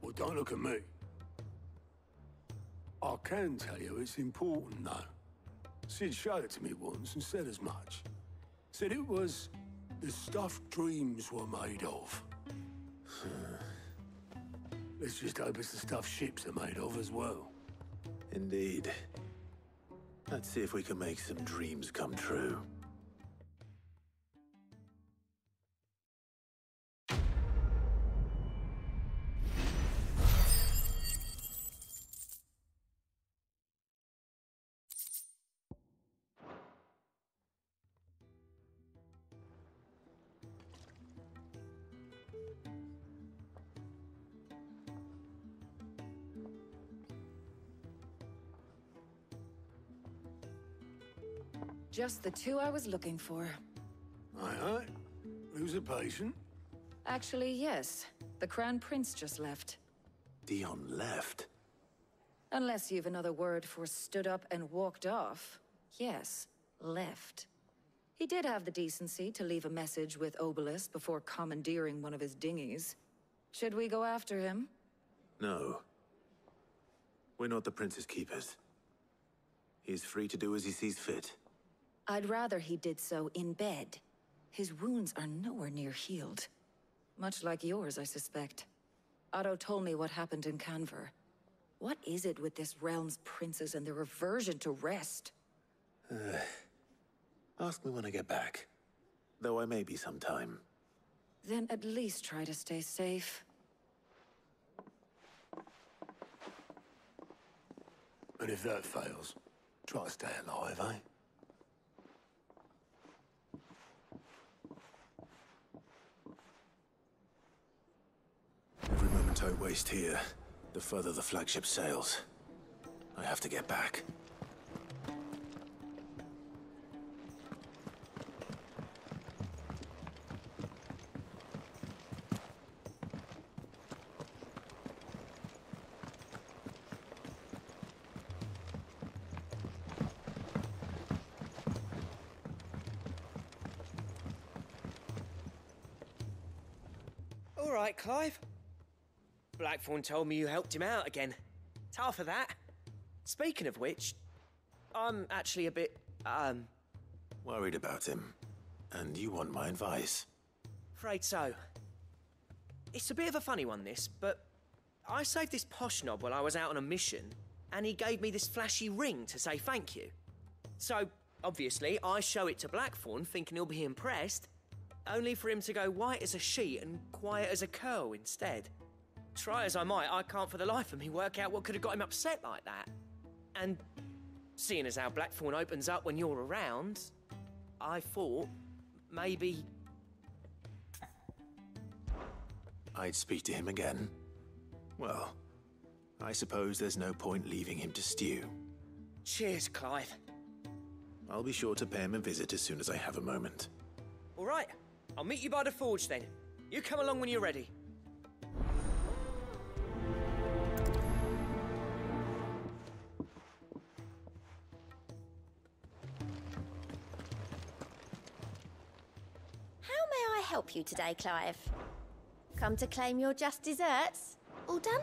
Well, don't look at me. I can tell you it's important, though. Cid showed it to me once and said as much. Said it was the stuff dreams were made of. Hmm. Let's just hope it's the stuff ships are made of as well. Indeed. Let's see if we can make some dreams come true. Just the two I was looking for. Aye, aye. Who's a patient? Actually, yes. The Crown Prince just left. Dion left. Unless you've another word for stood up and walked off. Yes, left. He did have the decency to leave a message with Obelisk before commandeering one of his dinghies. Should we go after him? No. We're not the Prince's keepers. He's free to do as he sees fit. I'd rather he did so in bed. His wounds are nowhere near healed. Much like yours, I suspect. Otto told me what happened in Kanver. What is it with this realm's princes and their aversion to rest? Uh, ask me when I get back. Though I may be some time. Then at least try to stay safe. And if that fails, try to stay alive, eh? Every moment I waste here, the further the flagship sails. I have to get back. All right, Clive. Blackthorn told me you helped him out again. Tough of that. Speaking of which, I'm actually a bit, um... Worried about him. And you want my advice. Afraid so. It's a bit of a funny one, this, but I saved this posh knob while I was out on a mission, and he gave me this flashy ring to say thank you. So, obviously, I show it to Blackthorn, thinking he'll be impressed, only for him to go white as a sheet and quiet as a curl instead. Try as I might, I can't for the life of me work out what could have got him upset like that. And seeing as how Blackthorn opens up when you're around, I thought maybe I'd speak to him again. Well, I suppose there's no point leaving him to stew. Cheers, Clive. I'll be sure to pay him a visit as soon as I have a moment. All right, I'll meet you by the forge then. You come along when you're ready. Help you today, Clive? Come to claim your just desserts? All done?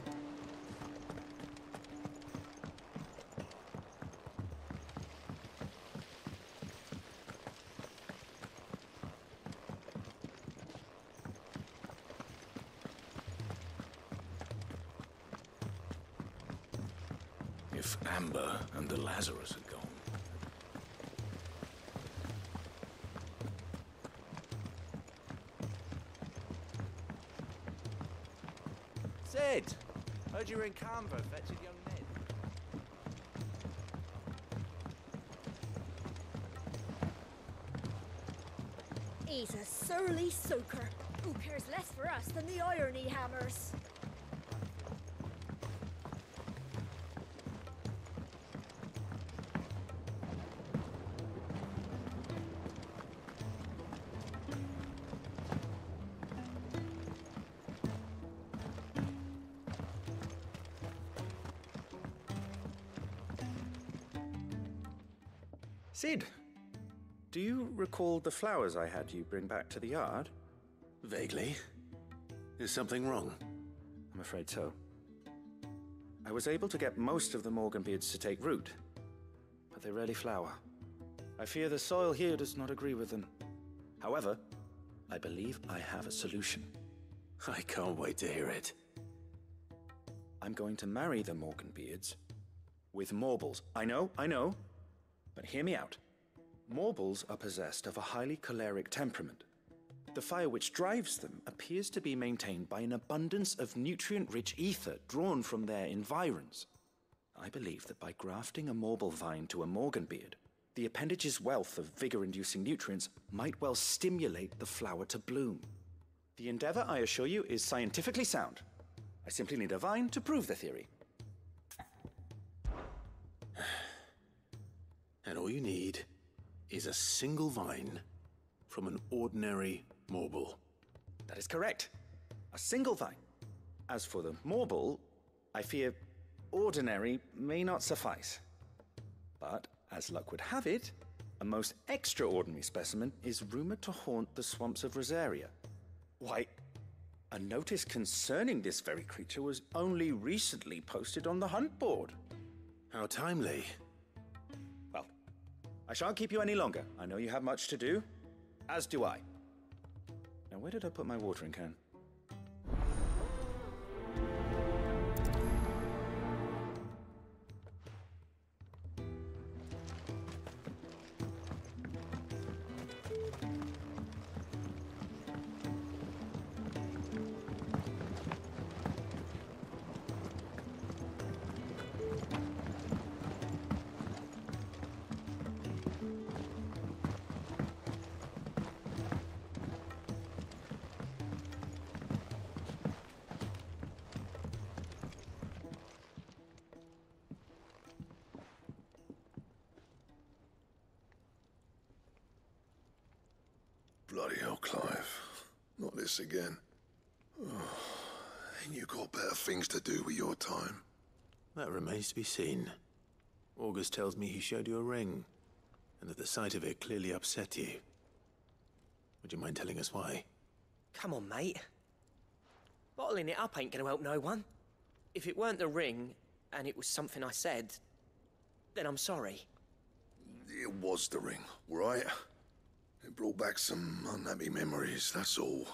If Amber and the Lazarus are gone. Cid! Heard you were in Kanver fetching young Ned. He's a surly soaker. Who cares less for us than the irony hammers? Recall the flowers I had you bring back to the yard? Vaguely. Is something wrong? I'm afraid so. I was able to get most of the Morganbeards to take root, but they rarely flower. I fear the soil here does not agree with them. However, I believe I have a solution. I can't wait to hear it. I'm going to marry the Morganbeards with Morbols. I know, I know, but hear me out. Morbols are possessed of a highly choleric temperament. The fire which drives them appears to be maintained by an abundance of nutrient rich ether drawn from their environs. I believe that by grafting a Morbol vine to a Morganbeard, the appendage's wealth of vigor inducing nutrients might well stimulate the flower to bloom. The endeavor, I assure you, is scientifically sound. I simply need a vine to prove the theory. And all you need is a single vine from an ordinary Morbol. That is correct. A single vine. As for the Morbol, I fear ordinary may not suffice. But, as luck would have it, a most extraordinary specimen is rumored to haunt the swamps of Rosaria. Why, a notice concerning this very creature was only recently posted on the hunt board. How timely. I shan't keep you any longer. I know you have much to do, as do I. Now, where did I put my watering can? Remains to be seen. August tells me he showed you a ring, and that the sight of it clearly upset you. Would you mind telling us why? Come on, mate. Bottling it up ain't gonna help no one. If it weren't the ring, and it was something I said, then I'm sorry. It was the ring, right? It brought back some unhappy memories, that's all.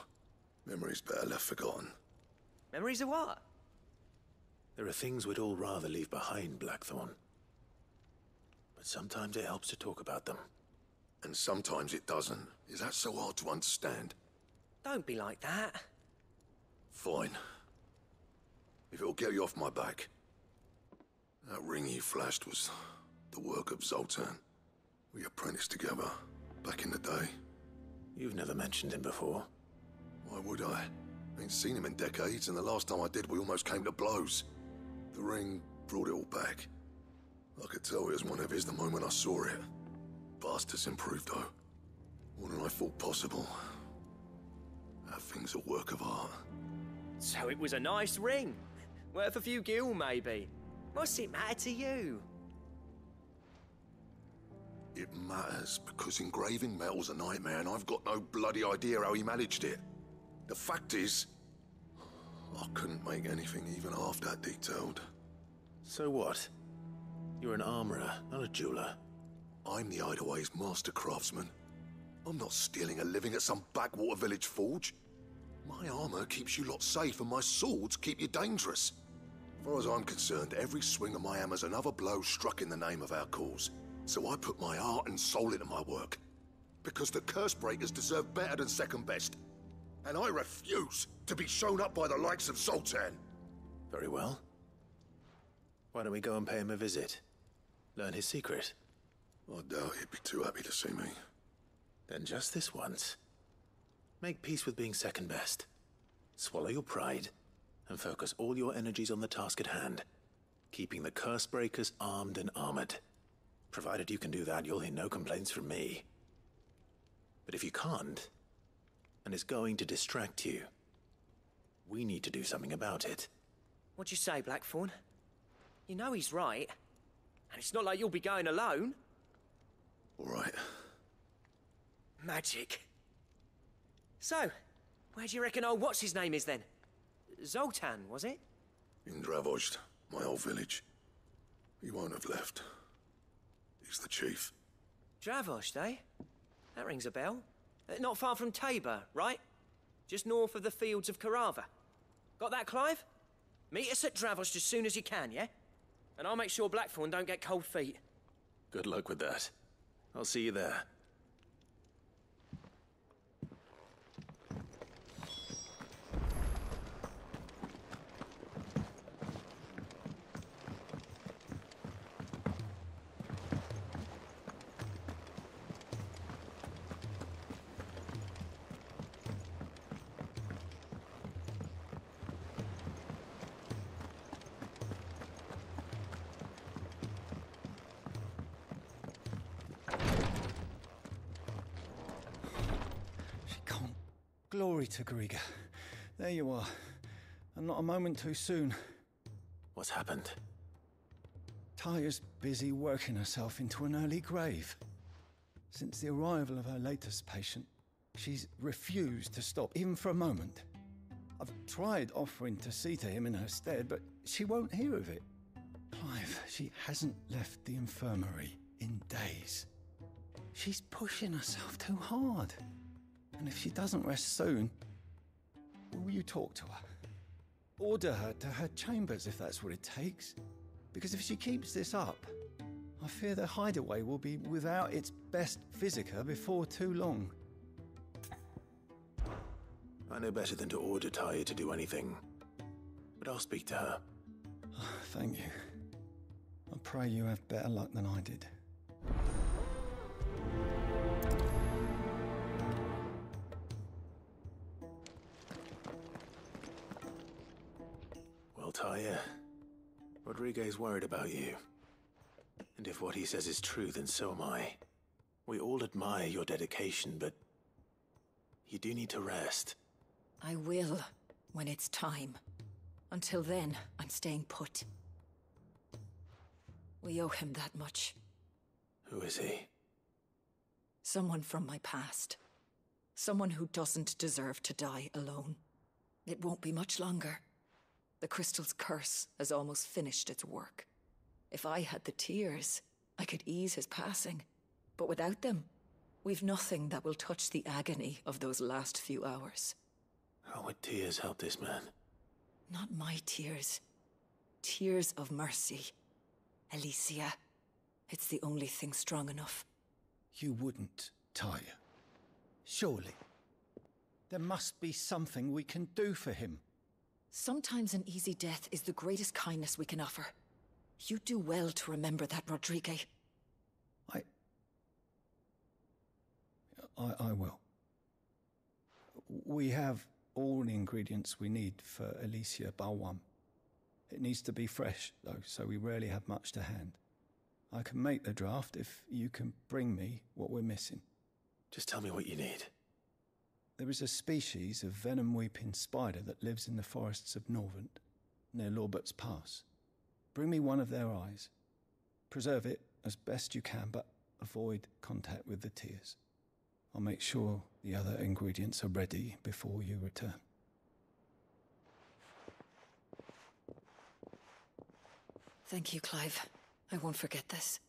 Memories better left forgotten. Memories of what? There are things we'd all rather leave behind, Blackthorn. But sometimes it helps to talk about them. And sometimes it doesn't. Is that so hard to understand? Don't be like that. Fine. If it'll get you off my back. That ring you flashed was the work of Zoltan. We apprenticed together back in the day. You've never mentioned him before. Why would I? I? Ain't seen him in decades, and the last time I did, we almost came to blows. The ring brought it all back. I could tell it was one of his the moment I saw it. Bastard's improved, though. More than I thought possible. That thing's a work of art. So it was a nice ring. Worth a few gil, maybe. What's it matter to you? It matters because engraving metal's a nightmare and I've got no bloody idea how he managed it. The fact is, I couldn't make anything even half that detailed. So what? You're an armorer, not a jeweler. I'm the Hideaway's master craftsman. I'm not stealing a living at some backwater village forge. My armor keeps you lot safe and my swords keep you dangerous. As far as I'm concerned, every swing of my hammer's another blow struck in the name of our cause. So I put my heart and soul into my work. Because the curse breakers deserve better than second best. And I refuse to be shown up by the likes of Zoltan. Very well. Why don't we go and pay him a visit? Learn his secret. I doubt he'd be too happy to see me. Then just this once. Make peace with being second best. Swallow your pride and focus all your energies on the task at hand, keeping the curse breakers armed and armored. Provided you can do that, you'll hear no complaints from me. But if you can't, and is going to distract you, we need to do something about it. What'd you say, Blackthorn? You know he's right. And it's not like you'll be going alone. All right. Magic. So, where do you reckon old what's his name is then? Zoltan, was it? In Dravozd, my old village. He won't have left. He's the chief. Dravozd, eh? That rings a bell. Uh, not far from Tabor, right? Just north of the fields of Carava. Got that, Clive? Meet us at Dravozd as soon as you can, yeah? And I'll make sure Blackthorn don't get cold feet. Good luck with that. I'll see you there. To Griga. There you are. And not a moment too soon. What's happened? Tarja's busy working herself into an early grave. Since the arrival of her latest patient, she's refused to stop, even for a moment. I've tried offering to see to him in her stead, but she won't hear of it. Clive, she hasn't left the infirmary in days. She's pushing herself too hard. And if she doesn't rest soon, will you talk to her? Order her to her chambers if that's what it takes. Because if she keeps this up, I fear the hideaway will be without its best physica before too long. I know better than to order Tarja to do anything. But I'll speak to her. Thank you. I pray you have better luck than I did. Rodrigue's worried about you. And if what he says is true, then so am I. We all admire your dedication, but you do need to rest. I will, when it's time. Until then, I'm staying put. We owe him that much. Who is he? Someone from my past. Someone who doesn't deserve to die alone. It won't be much longer. The crystal's curse has almost finished its work. If I had the tears, I could ease his passing. But without them, we've nothing that will touch the agony of those last few hours. How would tears help this man? Not my tears. Tears of mercy. Alicia. It's the only thing strong enough. You wouldn't, Tarja. Surely. There must be something we can do for him. Sometimes an easy death is the greatest kindness we can offer. You do well to remember that, Rodrigue. I... I, I will. We have all the ingredients we need for Alicia Balwam. It needs to be fresh, though, so we rarely have much to hand. I can make the draft if you can bring me what we're missing. Just tell me what you need. There is a species of venom weeping spider that lives in the forests of Norvent, near Lorbert's Pass. Bring me one of their eyes. Preserve it as best you can, but avoid contact with the tears. I'll make sure the other ingredients are ready before you return. Thank you, Clive. I won't forget this.